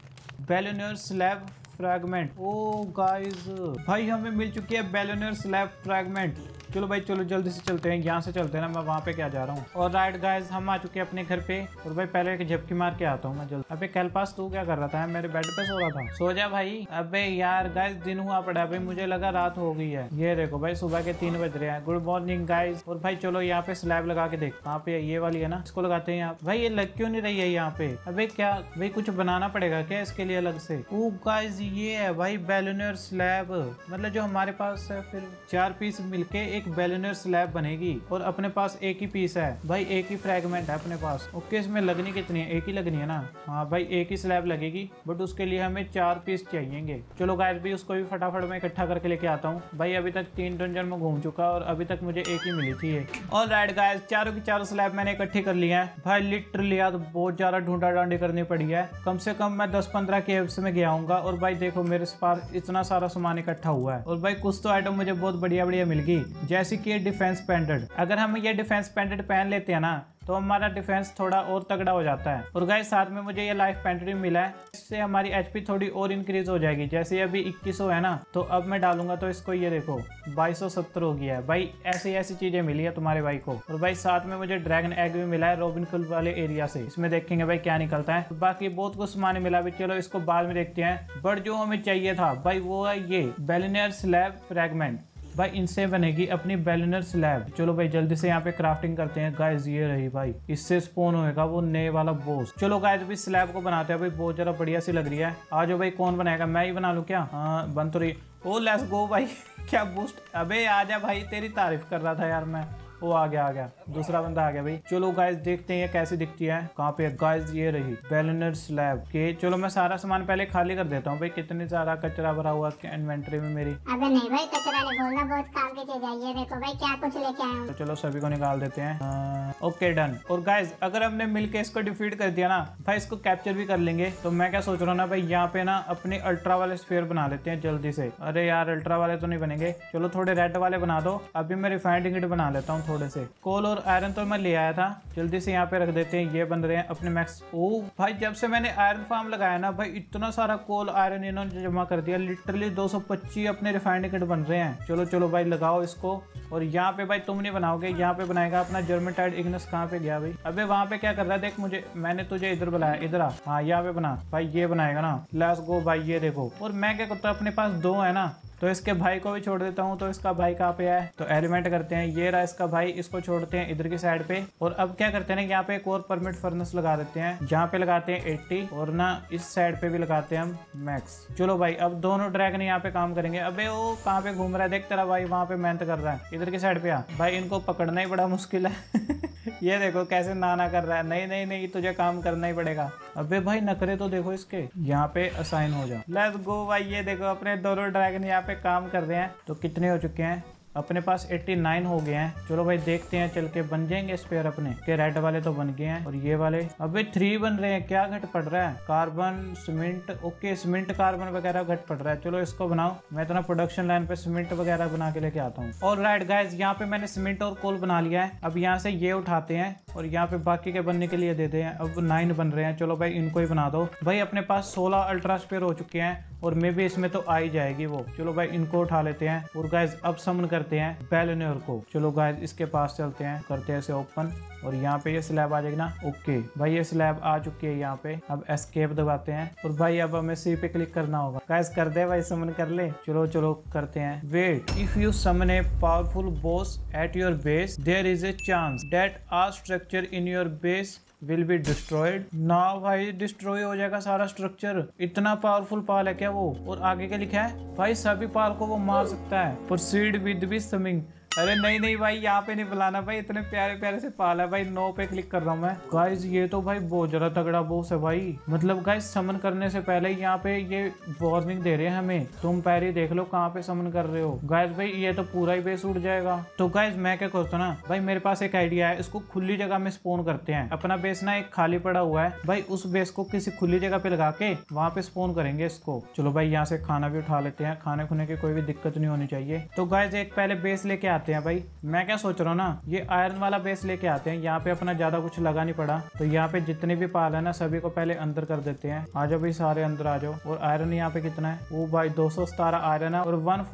S1: बेलोनियर स्लैब फ्रैगमेंट ओ गाइस भाई, हमें मिल चुकी है बेलोनियर स्लैब फ्रैगमेंट चलो भाई, चलो जल्दी से चलते हैं, यहाँ से चलते हैं ना, मैं वहाँ पे क्या जा रहा हूँ। और राइट गाइज़ हम आ चुके हैं अपने घर पे। और भाई, पहले एक झपकी मार के आता हूँ मैं जल्द। अबे, कल पास तू क्या कर रहा था? मेरे बेड पे सो रहा था। सो जा भाई। अबे यार गाइज़ दिन हुआ पड़ा। भाई मुझे लगा रात हो गई है। ये देखो भाई, सुबह के तीन बज रहे हैं। गुड मॉर्निंग गाइज़ और भाई, चलो यहाँ पे स्लैब लगा के देख। कहाँ पे ये वाली है ना, इसको लगाते हैं यहाँ। भाई, ये लग क्यों नहीं रही है यहाँ पे? अबे क्या, भाई, कुछ बनाना पड़ेगा क्या इसके लिए अलग से? ओ गाइज़ ये है भाई बैलूनर स्लैब मतलब जो हमारे पास है, फिर चार पीस मिलके एक बैलूनर स्लैब बनेगी और अपने पास एक ही पीस है। भाई, एक ही फ्रेगमेंट है अपने पास। ओके, इसमें लगनी कितनी है? एक ही लगनी है ना? हाँ भाई, एक ही स्लैब लगेगी बट उसके लिए हमें चार पीस चाहिए चलो गाइज़ भी उसको भी फटाफट में इकट्ठा करके लेके आता हूँ। भाई, अभी तक तीन डंजन में घूम चुका और अभी तक मुझे एक ही मिली थी और राइट गाइज़ चारों की चारों स्लैब मैंने इकट्ठी कर लिया है। भाई लिटरली यार, बहुत ज़्यादा ढूंढा डांडी करनी पड़ी है। कम से कम मैं दस पंद्रह केव्स में गया हूँ और भाई, देखो मेरे पास इतना सारा सामान इकट्ठा हुआ है। और भाई, कुछ तो आइटम मुझे बहुत बढ़िया बढ़िया मिल गई। जैसे कि डिफेंस पेंडेड अगर हम ये डिफेंस पेंडेड पहन लेते हैं ना तो हमारा डिफेंस थोड़ा और तगड़ा हो जाता है। और गाइस साथ में मुझे ये लाइफ पेंट्री मिला है। इससे हमारी एचपी थोड़ी और इंक्रीज हो जाएगी। जैसे अभी 2100 है ना तो अब मैं डालूँगा तो इसको ये देखो 2270 हो गया है। भाई, ऐसी ऐसी चीज़ें मिली है तुम्हारे भाई को। और भाई, साथ में मुझे ड्रैगन एग भी मिला है रोबिन कुल वाले एरिया से। इसमें देखेंगे भाई क्या निकलता है। बाकी बहुत कुछ सामान मिला भी। चलो, इसको बाद में देखते हैं। बट जो हमें चाहिए था, भाई, वो है ये बेलिनियर स्लैब फ्रेगमेंट भाई, इनसे बनेगी अपनी बेलनर स्लैब चलो भाई, जल्दी से यहाँ पे क्राफ्टिंग करते हैं। गाइज़ ये रही भाई, इससे स्पोन होएगा वो नए वाला बोस चलो गाइज़ अभी स्लैब को बनाते हैं। भाई बहुत ज़्यादा बढ़िया सी लग रही है। आज भाई, कौन बनाएगा मैं ही बना लू क्या? हाँ बन तो रही। ओ लेट्स गो भाई। क्या बूस्ट अबे आजा भाई, तेरी तारीफ़ कर रहा था यार मैं। वो आ गया आ गया। दूसरा बंदा आ गया भाई। चलो गाइस देखते हैं कैसे दिखती है। कहाँ पे गाइस ये रही बैलनर स्लैब के। चलो मैं सारा सामान पहले खाली कर देता हूँ भाई। कितने सारा कचरा भरा हुआ इन्वेंट्री में मेरी।
S2: अबे नहीं भाई कचरा नहीं बोलना बहुत काम की चीज़ है। ये देखो भाई क्या कुछ लेके आया हूँ।
S1: तो चलो सभी को निकाल देते हैं। ओके डन और गाइज़ अगर हमने मिलके इसको डिफीट कर दिया ना भाई इसको कैप्चर भी कर लेंगे। तो मैं क्या सोच रहा हूँ ना भाई यहाँ पे ना अपने अल्ट्रा वाले स्पेयर बना लेते हैं जल्दी से। अरे यार अल्ट्रा वाले तो नहीं बनेंगे। चलो थोड़े रेड वाले बना दो। अभी मैं रिफाइंड इंगट बना लेता हूँ। थोड़े से। कोल और आयरन तो मैं ले आया था। जल्दी से यहाँ पे रख देते हैं। ये बन रहे हैं अपने मैक्स ओ भाई, जब से मैंने आयरन फार्म लगाया ना भाई, इतना सारा कोल आयरन इन्होंने जमा कर दिया। लिटरली 225 अपने रिफाइंड किट बन रहे हैं। चलो चलो भाई, लगाओ इसको। और यहाँ पे भाई, तुम नहीं बनाओगे। यहाँ पे बनाएगा अपना जर्मेटाइड इग्नस कहाँ पे गया भाई? अबे, वहाँ पे क्या कर रहा है? देख मुझे, मैंने तुझे इधर बुलाया। इधर आ। हाँ यहाँ पे बना। भाई, ये बनाएगा ना। लेट्स गो भाई, ये देखो। और मैं क्या करता हूँ? अपने पास दो है ना। तो इसके भाई को भी छोड़ देता हूँ तो इसका भाई कहाँ पे है? तो एलिमेंट करते हैं, ये रहा इसका भाई, इसको छोड़ते हैं इधर की साइड पे। और अब क्या करते हैं यहाँ पे एक और परमिट फर्नेस लगा देते हैं, जहाँ पे लगाते हैं 80 और ना इस साइड पे भी लगाते हैं हम मैक्स चलो भाई, अब दोनों ड्रैगन यहाँ पे काम करेंगे। अबे वो कहाँ पे घूम रहा है? देख तेरा भाई वहाँ पे मेहनत कर रहा है। इधर की साइड पे आ भाई, इनको पकड़ना ही बड़ा मुश्किल है। ये देखो कैसे नाना कर रहा है। नहीं नहीं नहीं, तुझे काम करना ही पड़ेगा। अबे भाई, नखरे तो देखो इसके। यहाँ पे असाइन हो जाओ लेट्स गो भाई, ये देखो अपने दोनों ड्रैगन यहाँ पे काम कर रहे हैं तो कितने हो चुके हैं? अपने पास 89 हो गए हैं। चलो भाई देखते हैं, चल के बन जाएँगे स्पेयर अपने। के रेड वाले तो बन गए हैं और ये वाले। अबे थ्री बन रहे हैं, क्या घट पड़ रहा है? Carbon cement okay cement carbon वगैरह घट पड़ रहा है। चलो इसको बनाओ। मैं इतना प्रोडक्शन लाइन पे सीमेंट वगैरह बना के लेके आता हूँ। और राइट गाइज़ यहाँ पे मैंने सीमेंट और कोल बना लिया है। अब यहाँ से ये उठाते हैं और यहाँ पे बाकी के बनने के लिए देते हैं अब नाइन बन रहे हैं। चलो भाई इनको ही बना दो। भाई अपने पास सोलह अल्ट्रा स्पेयर हो चुके हैं और मे भी इसमें तो आ ही जाएगी वो। चलो भाई इनको उठा लेते हैं। और गाइज़ अब समन करते हैं बैलोनियर को। चलो गाइज़ इसके पास चलते हैं। करते हैं इसे ओपन और यहाँ पे ये स्लैब आ जाएगी ना। ओके भाई, ये स्लैब आ चुकी है यहाँ पे। अब एस्केप दबाते हैं। और भाई, अब हमें सी पे क्लिक करना होगा। गाइस कर दे भाई समन कर ले। चलो चलो, करते हैं। Wait if you summon a powerful boss at your base there is a chance that our structure in your base will be destroyed ना भाई डिस्ट्रॉय हो जाएगा सारा स्ट्रक्चर इतना पावरफुल पाल है क्या वो? और आगे क्या लिखा है? भाई, सभी पाल को वो मार सकता है. प्रोसीड विद बी समिंग अरे नहीं नहीं भाई, यहाँ पे नहीं बुलाना भाई, इतने प्यारे प्यारे से पाला है भाई, नो पे क्लिक कर रहा हूँ मैं। गाइस ये तो भाई बहुत ज़्यादा तगड़ा बोस है भाई। मतलब गाइस समन करने से पहले यहाँ पे ये वार्निंग दे रहे हैं हमें। तुम पहले देख लो कहाँ पे समन कर रहे हो। गाइस भाई, ये तो पूरा ही बेस उड़ जाएगा। तो गाइस मैं क्या करता ना, भाई, मेरे पास एक आइडिया है, इसको खुली जगह में स्पोन करते हैं। अपना बेस ना एक खाली पड़ा हुआ है। भाई, उस बेस को किसी खुली जगह पे लगा के वहाँ पे स्पोन करेंगे इसको। चलो भाई, यहाँ से खाना भी उठा लेते हैं। खाने खुने की कोई भी दिक्कत नहीं होनी चाहिए। तो गाइस एक पहले बेस लेके आते हैं भाई। मैं क्या सोच रहा हूँ ना, ये आयरन वाला बेस लेके आते हैं। यहाँ पे अपना ज़्यादा कुछ लगा नहीं पड़ा। तो यहाँ पे जितने भी पाल है ना, सभी को पहले अंदर कर देते हैं। आ जाओ भाई, सारे अंदर आ जाओ। और आयरन यहाँ पे कितना है? वो भाई दो आयरन है और वन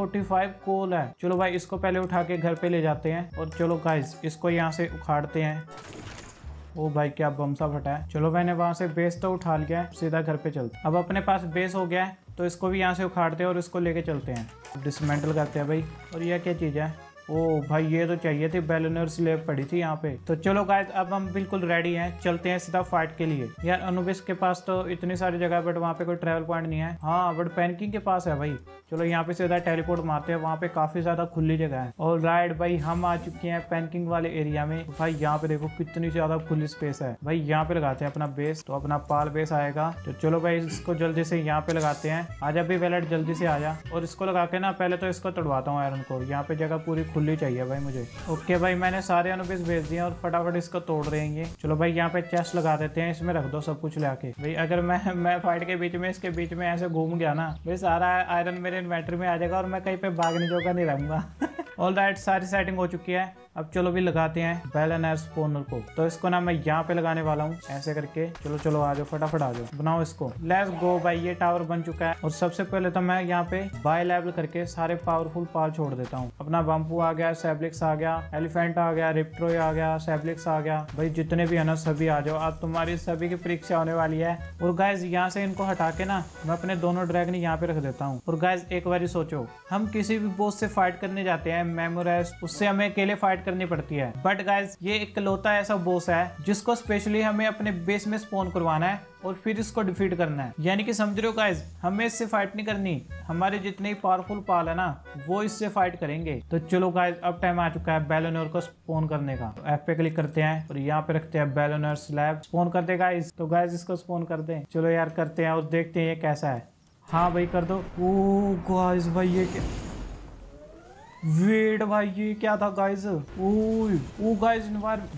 S1: कोल है। चलो भाई, इसको पहले उठा के घर पे ले जाते हैं। और चलो गाइस इसको यहाँ से उखाड़ते हैं। ओ भाई, क्या बमसा फटा है। चलो मैंने वहाँ से बेस तो उठा लिया है। सीधा घर पे चलते अब अपने पास बेस हो गया है तो इसको भी यहाँ से उखाड़ते हैं और इसको लेके चलते हैं। डिसमेंटल करते हैं भाई। और यह क्या चीज़ है? ओ भाई, ये तो चाहिए थी बेलनर स्लेब पड़ी थी यहाँ पे। तो चलो गाइस अब हम बिल्कुल रेडी हैं, चलते हैं सीधा फाइट के लिए। यार अनुबिस के पास तो इतनी सारी जगह बट वहाँ पे कोई ट्रेवल पॉइंट नहीं है। हाँ बट पैनकिंग के पास है भाई। चलो यहाँ पे सीधा टेलीपोर्ट मारते हैं, वहाँ पे काफ़ी ज़्यादा खुली जगह है। और राइट भाई, हम आ चुके हैं पैनकिंग वाले एरिया में। भाई, यहाँ पे देखो कितनी ज़्यादा खुली स्पेस है। भाई, यहाँ पे लगाते हैं अपना बेस तो अपना पाल बेस आएगा। तो चलो भाई, इसको जल्दी से यहाँ पे लगाते हैं। आजा भी वेलेट जल्दी से आ आजा। और इसको लगा के ना, पहले तो इसको तोड़वाता हूँ आयरन को यहाँ पे जगह पूरी खुली चाहिए भाई मुझे। ओके भाई, मैंने सारे अनुबिस भेज दिए और फटाफट इसको तोड़ हैं चलो भाई, यहाँ पे चेस्ट लगा देते हैं, इसमें रख दो सब कुछ लाके। भाई, अगर मैं मैं फाइट के बीच में, इसके बीच में ऐसे घूम गया ना, भाई, सारा आयरन मेरे इन्वेंटरी में आ जाएगा और मैं कहीं पे भागने जोगा नहीं रहूँगा। ऑल राइट सारी सेटिंग हो चुकी है। अब चलो भी लगाते हैं बैलेनर स्पोनर को। तो इसको ना मैं यहाँ पे लगाने वाला हूँ, ऐसे करके। चलो चलो, आ जाओ, फटाफट आ जाओ। बनाओ इसको। लेट्स गो भाई, ये टावर बन चुका है। और सबसे पहले तो मैं यहाँ पे बाय लेवल करके सारे पावरफुल पाल छोड़ देता हूँ। अपना बम्पू आ गया सेब्लिक्स आ गया एलिफेंट आ गया रिप्ट्रोय आ गया सेब्लिक्स आ गया। भाई, जितने भी है ना, सभी आ जाओ। अब तुम्हारी सभी की परीक्षा होने वाली है। और गाइज़ यहाँ से इनको हटा के ना, मैं अपने दोनों ड्रैगन यहाँ पे रख देता हूँ। और गाइज़ एक बार सोचो, हम किसी भी बोस से फाइट करने जाते हैं मेमोराइज उससे हमें अकेले फाइट करनी पड़ती है। बट गाइज़ ये इकलौता ऐसा बोस है, जिसको स्पेशली हमें अपने बेस में स्पोन करवाना है। और फिर इसको डिफीट करना है। यानी कि समझ रहे हो गाइज़ हमें इससे फाइट नहीं करनी। हमारे जितने पावरफुल पाल है ना, वो इससे फाइट करेंगे। तो चलो गाइज़ अब टाइम आ चुका है बेलोनर को स्पोन करने का। तो एफ़ पे क्लिक करते हैं और यहाँ पे रखते हैं बेलोनर स्लैब स्पोन कर दे गाइज़ तो गाइज़ इसको स्पोन कर दे। चलो यार, करते हैं और देखते हैं ये कैसा है। हाँ भाई, कर दो। ओ गाइज़ भाई, ये क्या? वेट भाई, ये क्या था गाइज़ ओ गाइज़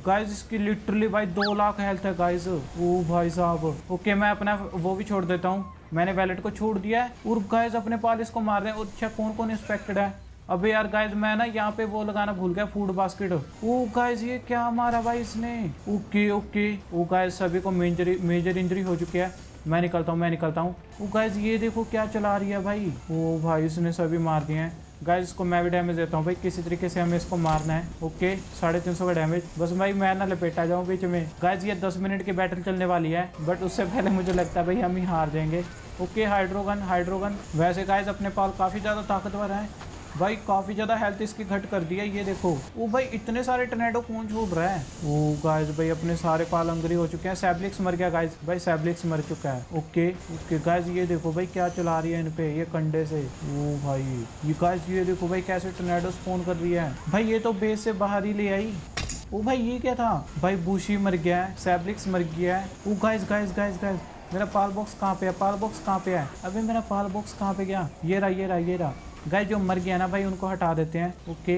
S1: गाइज़ इसकी लिटरली भाई दो लाख हेल्थ है गाइज़ ओ भाई साहब। ओके मैं अपना वो भी छोड़ देता हूँ। मैंने वैलेट को छोड़ दिया है और गाइज़ अपने पालिस को मार रहे हैं। अच्छा कौन कौन इंस्पेक्टेड है? अबे यार गाइज़ मैं ना यहाँ पे वो लगाना भूल गया फ़ूड बास्केट ओ गाइज़ ये क्या मारा भाई इसने? ओके ओके ओ गाइज़ सभी को मेजर मेजर इंजरी हो चुकी है। मैं निकलता हूँ, मैं निकलता हूँ। ओ गाइज़ ये देखो क्या चला रही है भाई। ओ भाई, इसने सभी मार दिए हैं। गाइज़ इसको मैं भी डैमेज देता हूँ भाई। किसी तरीके से हमें इसको मारना है। ओके साढ़े तीन सौ का डैमेज बस भाई, मैं ना लपेटा जाऊँ बीच में। गाइज़ ये दस मिनट की बैटल चलने वाली है। बट उससे पहले मुझे लगता है भाई, हम ही हार जाएँगे। ओके हाइड्रोगन हाइड्रोगन वैसे गाइज़ अपने पाल काफ़ी ज़्यादा ताकतवर है। भाई, काफ़ी ज़्यादा हेल्थ इसकी घट कर दिया ये देखो। ओ भाई, इतने सारे टर्नेडो कौन छोड़ रहा है। ओ गाइस भाई, अपने सारे पाल अंगरी हो चुके हैं। सैबलिक्स मर गया गाइस भाई सैब्लिक्स मर चुका है। ओके ओके गाइस ये देखो भाई, क्या चला रही है इन पे, ये कंडे से। ओ भाई, ये गाइस ये देखो भाई, कैसे टर्नेडो स्पोन कर रही है। भाई, ये तो बेस से बाहर ही ले आई। ओ भाई, ये क्या था? भाई बूशी मर गया है सैबलिक्स मर गया है। ओ गाइस गाइस गाइस गाइस मेरा पाल बॉक्स कहाँ पे है? पाल बॉक्स कहाँ पे है? अभी मेरा पाल बॉक्स कहाँ पे गया? ये रहा ये रहा ये रहा। गाय जो मर गया ना भाई, उनको हटा देते हैं। ओके,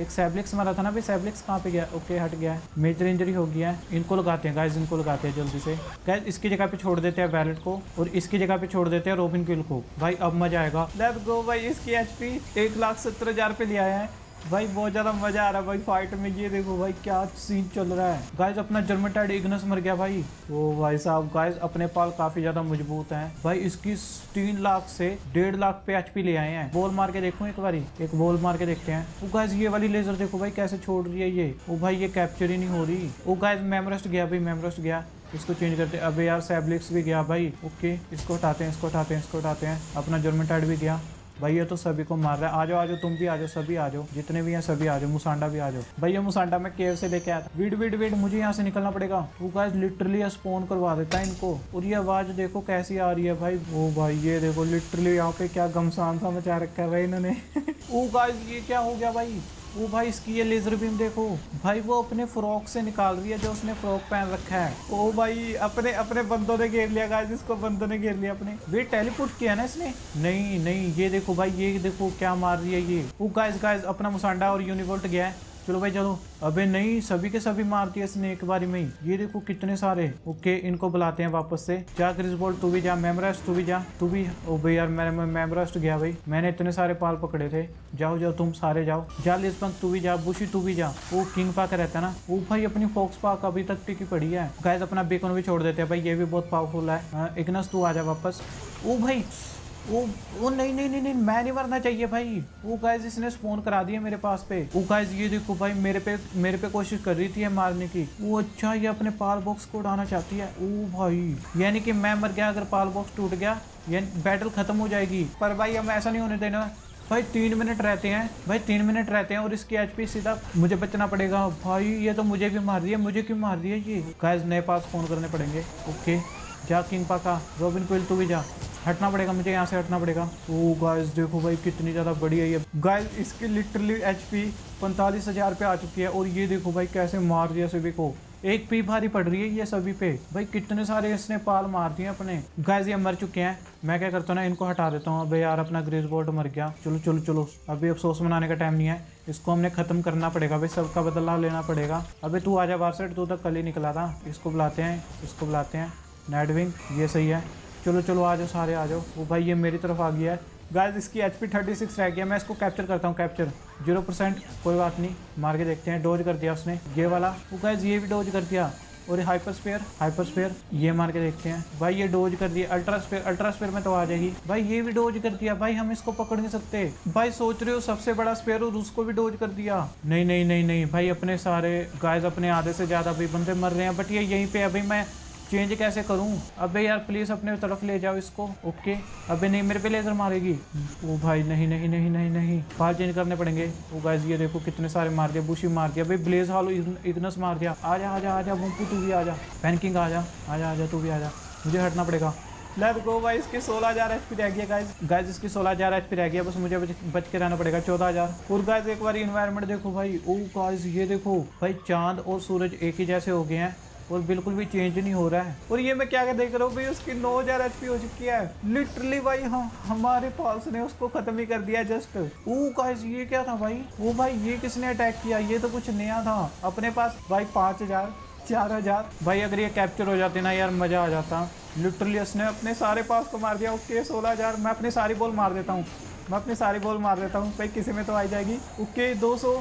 S1: एक सैबलिक्स मरा था ना भाई सैबलिक्स कहाँ पे गया? ओके, हट गया। है मेजर इंजरी हो गया है। इनको लगाते हैं गाइस इनको लगाते हैं जल्दी से। गाइस इसकी जगह पे छोड़ देते हैं बैलेट को, और इसकी जगह पे छोड़ देते हैं रोबिन किल को। भाई, अब मज़ा आएगा। लेट्स गो भाई, इसकी एचपी एक लाख सत्तर हज़ार पे आया है। भाई, बहुत ज़्यादा मज़ा आ रहा है भाई फाइट में। ये देखो भाई, क्या सीन चल रहा है। गाइस अपना जर्मेटाइड इग्नस मर गया भाई। ओ भाई साहब गाइस अपने पाल काफ़ी ज़्यादा मज़बूत हैं। भाई, इसकी तीन लाख से डेढ़ लाख पे एचपी ले आए हैं। बॉल मार के देखो एक बारी? एक बॉल मार के देखते हैं। वो गाइस ये वाली लेजर देखो भाई, कैसे छोड़ रही है ये? वो भाई, ये कैप्चर ही नहीं हो रही। वो गाइस मेमोरेस्ट गया भाई मेमोरेस्ट गया। इसको चेंज करते हैं। अबे यार सैब्लिक्स भी गया भाई। ओके इसको हटाते हैं, इसको हटाते हैं, इसको हटाते हैं। अपना जर्मेटाइड भी गया। भाई, ये तो सभी को मार रहा है। आ जाओ आ जाओ तुम भी आ जाओ सभी आ जाओ जितने भी हैं, सभी आ जाओ मुसांडा भी आ जाओ भाई, ये मुसांडा मैं केव से लेके आया था। वीड वीड वीड मुझे यहाँ से निकलना पड़ेगा। वो गाइस लिटरली स्पोन करवा देता है इनको। और ये आवाज़ देखो कैसी आ रही है भाई। वो भाई, ये देखो लिटरली यहाँ पे क्या गमसान सा मचा रखा है भाई इन्होंने। ओ गाइस ये क्या हो गया भाई? वो भाई इसकी ये लेजर बीम देखो। भाई वो अपने फ्रॉक से निकाल रही है जो उसने फ्रॉक पहन रखा है। ओ भाई, अपने अपने बंदों ने घेर लिया गाइस इसको बंदों ने घेर लिया अपने। वे टेलीपोर्ट किया ना इसने? नहीं नहीं, ये देखो भाई, ये देखो क्या मार रही है ये। वो गाइस गाइस अपना मुसांडा और यूनिवर्ट गया है। चलो भाई, चलो। अबे नहीं, सभी के सभी मार दिए इसने एक बारी में ही। ये देखो कितने सारे। ओके, इनको बुलाते हैं वापस से। जा क्रिस बोल तू भी जा। मेमरेस्ट तू भी जा। तू भी ओ भाई यार मैं मेमरेस्ट गया भाई। मैंने इतने सारे पाल पकड़े थे। जाओ जाओ, तुम सारे जाओ। जा लिस्पंक तू भी जा। बुशी तू भी जा। वो किंग पाक रहता है ना। वो भाई अपनी फोक्स पाक अभी तक टिकी पड़ी है। गैस अपना बेकन भी छोड़ देते हैं भाई। ये भी बहुत पावरफुल है। इग्नस तू आ जा वापस। ओ भाई वो वो नहीं नहीं नहीं नहीं, मैं नहीं मरना चाहिए भाई। वो गाइस इसने स्पोन करा दिया मेरे पास पे। वो गाइस ये देखो भाई, मेरे पे मेरे पे कोशिश कर रही थी मारने की। वो अच्छा ये अपने पाल बॉक्स को उड़ाना चाहती है। ओ भाई, यानी कि मैं मर गया, अगर पाल बॉक्स टूट गया, यानी बैटल खत्म हो जाएगी। पर भाई हम ऐसा नहीं होने देना। भाई तीन मिनट रहते हैं, भाई तीन मिनट रहते हैं और इसकी एचपी सीधा मुझे बचना पड़ेगा। भाई ये तो मुझे भी मार दिया मुझे क्यों मार दिया ये? गाइस नए पास फ़ोन करने पड़ेंगे। ओके जा किंग पाका रॉबिन क्विल तू भी जा। हटना पड़ेगा, मुझे यहाँ से हटना पड़ेगा। ओ गाइस देखो भाई, कितनी ज़्यादा बड़ी है ये। गाइस इसकी लिटरली एच पी पैंतालीस हज़ार पे आ चुकी है और ये देखो भाई, कैसे मार दिया सभी को। एक पी भारी पड़ रही है ये सभी पे। भाई, कितने सारे इसने पाल मार दिए अपने। गाइस ये मर चुके हैं। मैं क्या करता हूँ ना, इनको हटा देता हूँ। अबे यार, अपना ग्रेस बोर्ड मर गया। चलो चलो चलो। अभी अफसोस मनाने का टाइम नहीं है। इसको हमने खत्म करना पड़ेगा। भाई सबका बदलाव लेना पड़ेगा। अबे, तू आजा बाहर से, तू तक कल ही निकला था। इसको बुलाते हैं, इसको बुलाते हैं। नेटविंग ये सही है। चलो चलो, आ जाओ, सारे आ जाओ। वो भाई ये मेरी तरफ़ आ गया है। गाइस इसकी एच पी थर्टी सिक्स रह गया। मैं इसको कैप्चर करता हूँ कैप्चर ज़ीरो परसेंट कोई बात नहीं। मार के देखते हैं डोज कर दिया उसने। ये वाला, वो गाइस ये भी डोज कर दिया। और हाइपर स्पेयर हाइपर स्पेयर ये मार के देखते हैं। भाई, ये डोज कर दिया। अल्ट्रा स्पेयर अल्ट्रा स्पेयर में तो आ जाएगी। भाई, ये भी डोज कर दिया। भाई, हम इसको पकड़ नहीं सकते। भाई, सोच रहे हो सबसे बड़ा स्पेयर और उसको भी डोज कर दिया। नहीं नहीं नहीं नहीं। भाई, अपने सारे गाइस अपने आधे से ज़्यादा भाई बंदे मर रहे हैं बट ये यहीं पे अभी मैं चेंज कैसे करूँ? अबे यार प्लीज़ अपने तरफ़ ले जाओ इसको। ओके अबे नहीं मेरे पे लेजर मारेगी। ओ भाई नहीं नहीं नहीं नहीं नहीं। बाहर चेंज करने पड़ेंगे। वो गाइस ये देखो कितने सारे मार दिया बुशी मार दिया भाई ब्लेज हालो इग्नस मार दिया। आ जा आ जा आ जा वंपू तू भी आ जा पैनकिंग जा आ जा तू भी आ जा मुझे हटना पड़ेगा। लेट गो भाई इसकी सोलह हज़ार एच पी रह गया गाइस गाइस इसकी सोलह हज़ार एच पी रह गया बस मुझे बच, बच के रहना पड़ेगा चौदह हज़ार। और गाइस एक बार इन्वायरमेंट देखो भाई। ओ गाइस ये देखो भाई चाँद और सूरज एक ही जैसे हो गए हैं। और बिल्कुल भी चेंज नहीं हो रहा है। और ये मैं क्या क्या देख रहा हूँ भाई, उसकी नौ हज़ार एच हो चुकी है। लिटरली भाई हम हमारे पास ने उसको खत्म ही कर दिया जस्ट ओ गाइस ये क्या था भाई? ओ भाई, ये किसने अटैक किया? ये तो कुछ नया था। अपने पास भाई पाँच हज़ार, चार हज़ार। भाई, अगर ये कैप्चर हो जाते ना यार, मज़ा आ जाता। लिटरली उसने अपने सारे पास को मार दिया। ओके, सोलह हज़ार। मैं अपनी सारी बॉल मार देता हूँ। मैं अपनी सारी बॉल मार देता हूँ। भाई, किसी में तो आ जाएगी। ओके, दो सौ।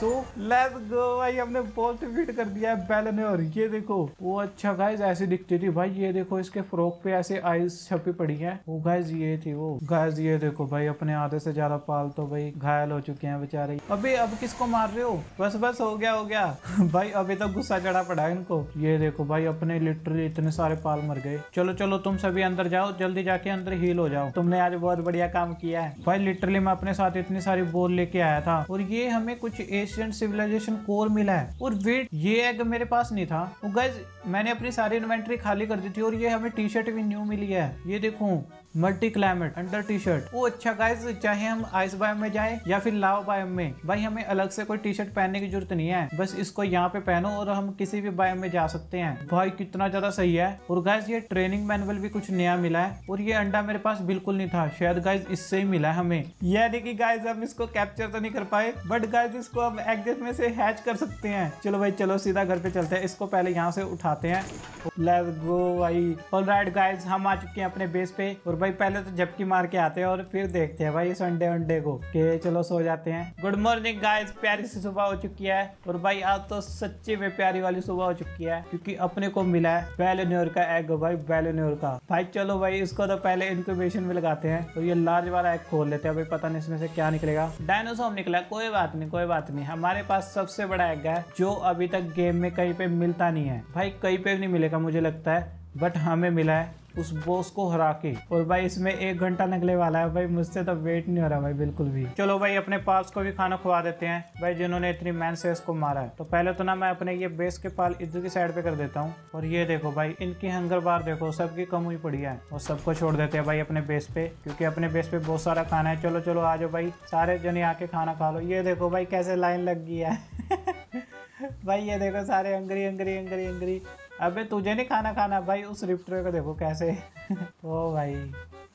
S1: सो लेट्स गो भाई, हमने बॉल फिट कर दिया है बैलन और ये देखो, वो अच्छा गाइज़ ऐसी दिखती थी। भाई, ये देखो, इसके फ्रॉक पे ऐसे आइस छपी पड़ी है। वो गाइज़ ये थी वो। गाइज़ ये देखो, भाई, अपने आधे से ज़्यादा पाल तो भाई, घायल हो चुके हैं बेचारे। अभी अब किसको मार रहे हो? बस बस, हो गया हो गया। भाई, अभी तो गुस्सा चढ़ा पड़ा है इनको। ये देखो, भाई, अपने लिटरली इतने सारे पाल मर गए। चलो चलो, तुम सभी अंदर जाओ। जल्दी जाके अंदर हील हो जाओ। तुमने आज बहुत बढ़िया काम किया है। भाई लिटरली मैं अपने साथ इतनी सारी बोल लेके आया था। और ये हमें कुछ एशियन सिविलाइजेशन कोर मिला है। और वेट ये एग मेरे पास नहीं था। तो गैस मैंने अपनी सारी इन्वेंट्री खाली कर दी थी और ये हमें टी शर्ट भी न्यू मिली है। ये देखो। Multi climate under T shirt वो अच्छा गाइस चाहे हम आइस बायोम में जाए या फिर लाव बायोम में, भाई हमें अलग से कोई टी शर्ट पहनने की ज़रूरत नहीं है। बस इसको यहाँ पे पहनो और हम किसी भी बायोम में जा सकते हैं। भाई कितना ज़्यादा सही है। और गाइज़ ये ट्रेनिंग मैनुअल भी कुछ नया मिला है और ये अंडा मेरे पास बिल्कुल नहीं था। शायद गाइस इससे ही मिला है हमें। यानी कि गाइज़ हम इसको कैप्चर तो नहीं कर पाए बट गाइज़ इसको हम एग में से हैच कर सकते हैं। चलो भाई, चलो सीधा घर पे चलते हैं। इसको पहले यहाँ से उठाते हैं। लेट्स गो भाई। ऑलराइट हम आ चुके हैं अपने बेस पे और भाई, पहले तो झपकी मार के आते हैं और फिर देखते हैं भाई संडे अंडे को के चलो सो जाते हैं। गुड मॉर्निंग गाइस प्यारी सी सुबह हो चुकी है और भाई, आज तो सच्ची में प्यारी वाली सुबह हो चुकी है क्योंकि अपने को मिला है बेलोन्योर का एग भाई बेलोन्योर का। भाई, चलो भाई, इसको तो पहले इंक्यूबेशन में लगाते हैं और ये लार्ज वाला एग खोल लेते हैं। भाई पता नहीं इसमें से क्या निकलेगा। डायनोसोम निकला, कोई बात नहीं, कोई बात नहीं। हमारे पास सबसे बड़ा एग है जो अभी तक गेम में कहीं पे मिलता नहीं है। भाई, कहीं पे नहीं मिलेगा, मुझे लगता है बट हमें मिला है। उस बॉस को हरा के। और भाई, इसमें एक घंटा निकले वाला है। भाई, मुझसे तो वेट नहीं हो रहा भाई, बिल्कुल भी। चलो भाई, अपने पास को भी खाना खुआ देते हैं। भाई, जिन्होंने इतनी मैन से इसको मारा है। तो पहले तो ना मैं अपने ये बेस के पाल इधर की साइड पे कर देता हूँ। और ये देखो भाई, इनकी हंगर बार देखो, सबकी कम हुई पड़ी है। और सबको छोड़ देते हैं भाई अपने बेस पे, क्योंकि अपने बेस पे बहुत सारा खाना है। चलो चलो, आ जाओ भाई। सारे जने आके खाना खा लो। ये देखो भाई, कैसे लाइन लग गई है। भाई, ये देखो, सारे अंगरी अंगरी अंगरी अंगरी अबे तुझे नहीं खाना खाना, भाई उस रिप्टर को देखो कैसे। ओ भाई,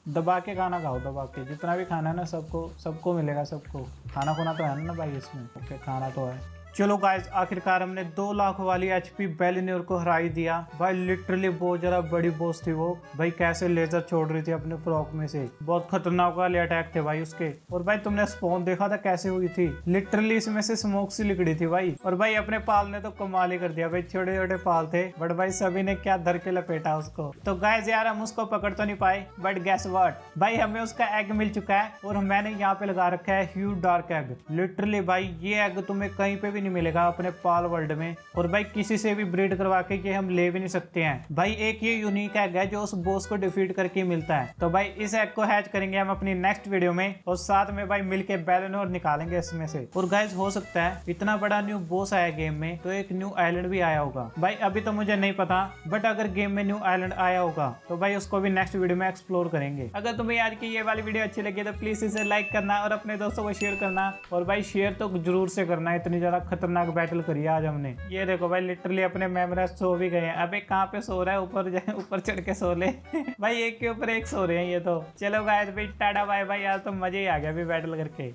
S1: दबा के खाना खाओ, दबा के। जितना भी खाना है ना, सबको सबको मिलेगा, सबको। खाना खुना तो है ना भाई इसमें। ओके, खाना तो है। चलो गाइस आखिरकार हमने दो लाख वाली एच पी बेलिनियर को हरा ही दिया। भाई लिटरली बहुत ज़्यादा बड़ी बोस थी वो। भाई, कैसे लेजर छोड़ रही थी अपने फ्रॉक में से? बहुत खतरनाक वाले अटैक थे भाई उसके। और भाई, तुमने स्पॉन देखा था कैसे हुई थी? लिटरली इसमें से स्मोक सी लिकड़ी थी भाई। और भाई, अपने पाल ने तो कमाल ही कर दिया। भाई छोटे छोटे पाल थे। बट भाई, सभी ने क्या धर के लपेटा उसको। तो गाइस यार, हम उसको पकड़ तो नहीं पाए। बट गैस वर्ट भाई, हमें उसका एग मिल चुका है। और मैंने यहाँ पे लगा रखा है ह्यू डार्क एग लिटरली भाई, ये एग तुम्हें कहीं पे भी नहीं मिलेगा अपने पाल वर्ल्ड में। और भाई, किसी से भी ब्रीड करवा के ये हम ले भी नहीं सकते हैं। भाई, एक ये यूनिक एग है जो उस बोस को डिफीट करके मिलता है। तो भाई, इस एग को हैच करेंगे हम अपनी नेक्स्ट वीडियो में और साथ में भाई, मिलके बैलन और निकालेंगे इसमें से। और गाइज़ हो सकता है इतना बड़ा न्यू बोस आया गेम में तो एक न्यू आइलैंड भी आया होगा। भाई, अभी तो मुझे नहीं पता बट अगर गेम में न्यू आइलैंड आया होगा तो भाई, उसको भी नेक्स्ट वीडियो में एक्सप्लोर करेंगे। अगर तुम्हें आज की ये वाली वीडियो अच्छी लगी तो प्लीज़ इसे लाइक करना और अपने दोस्तों को शेयर करना। और भाई शेयर तो ज़रूर से करना, इतनी ज़्यादा खतरनाक बैटल करी आज हमने। ये देखो भाई लिटरली अपने मेमराज सो भी गए हैं। अबे कहाँ पे सो रहा है? ऊपर जाए ऊपर चढ़ के सो ले। भाई, एक के ऊपर एक सो रहे हैं ये तो। चलो गाय भाई, टाटा बाय भाई यार तो मज़े ही आ गया अभी बैटल करके।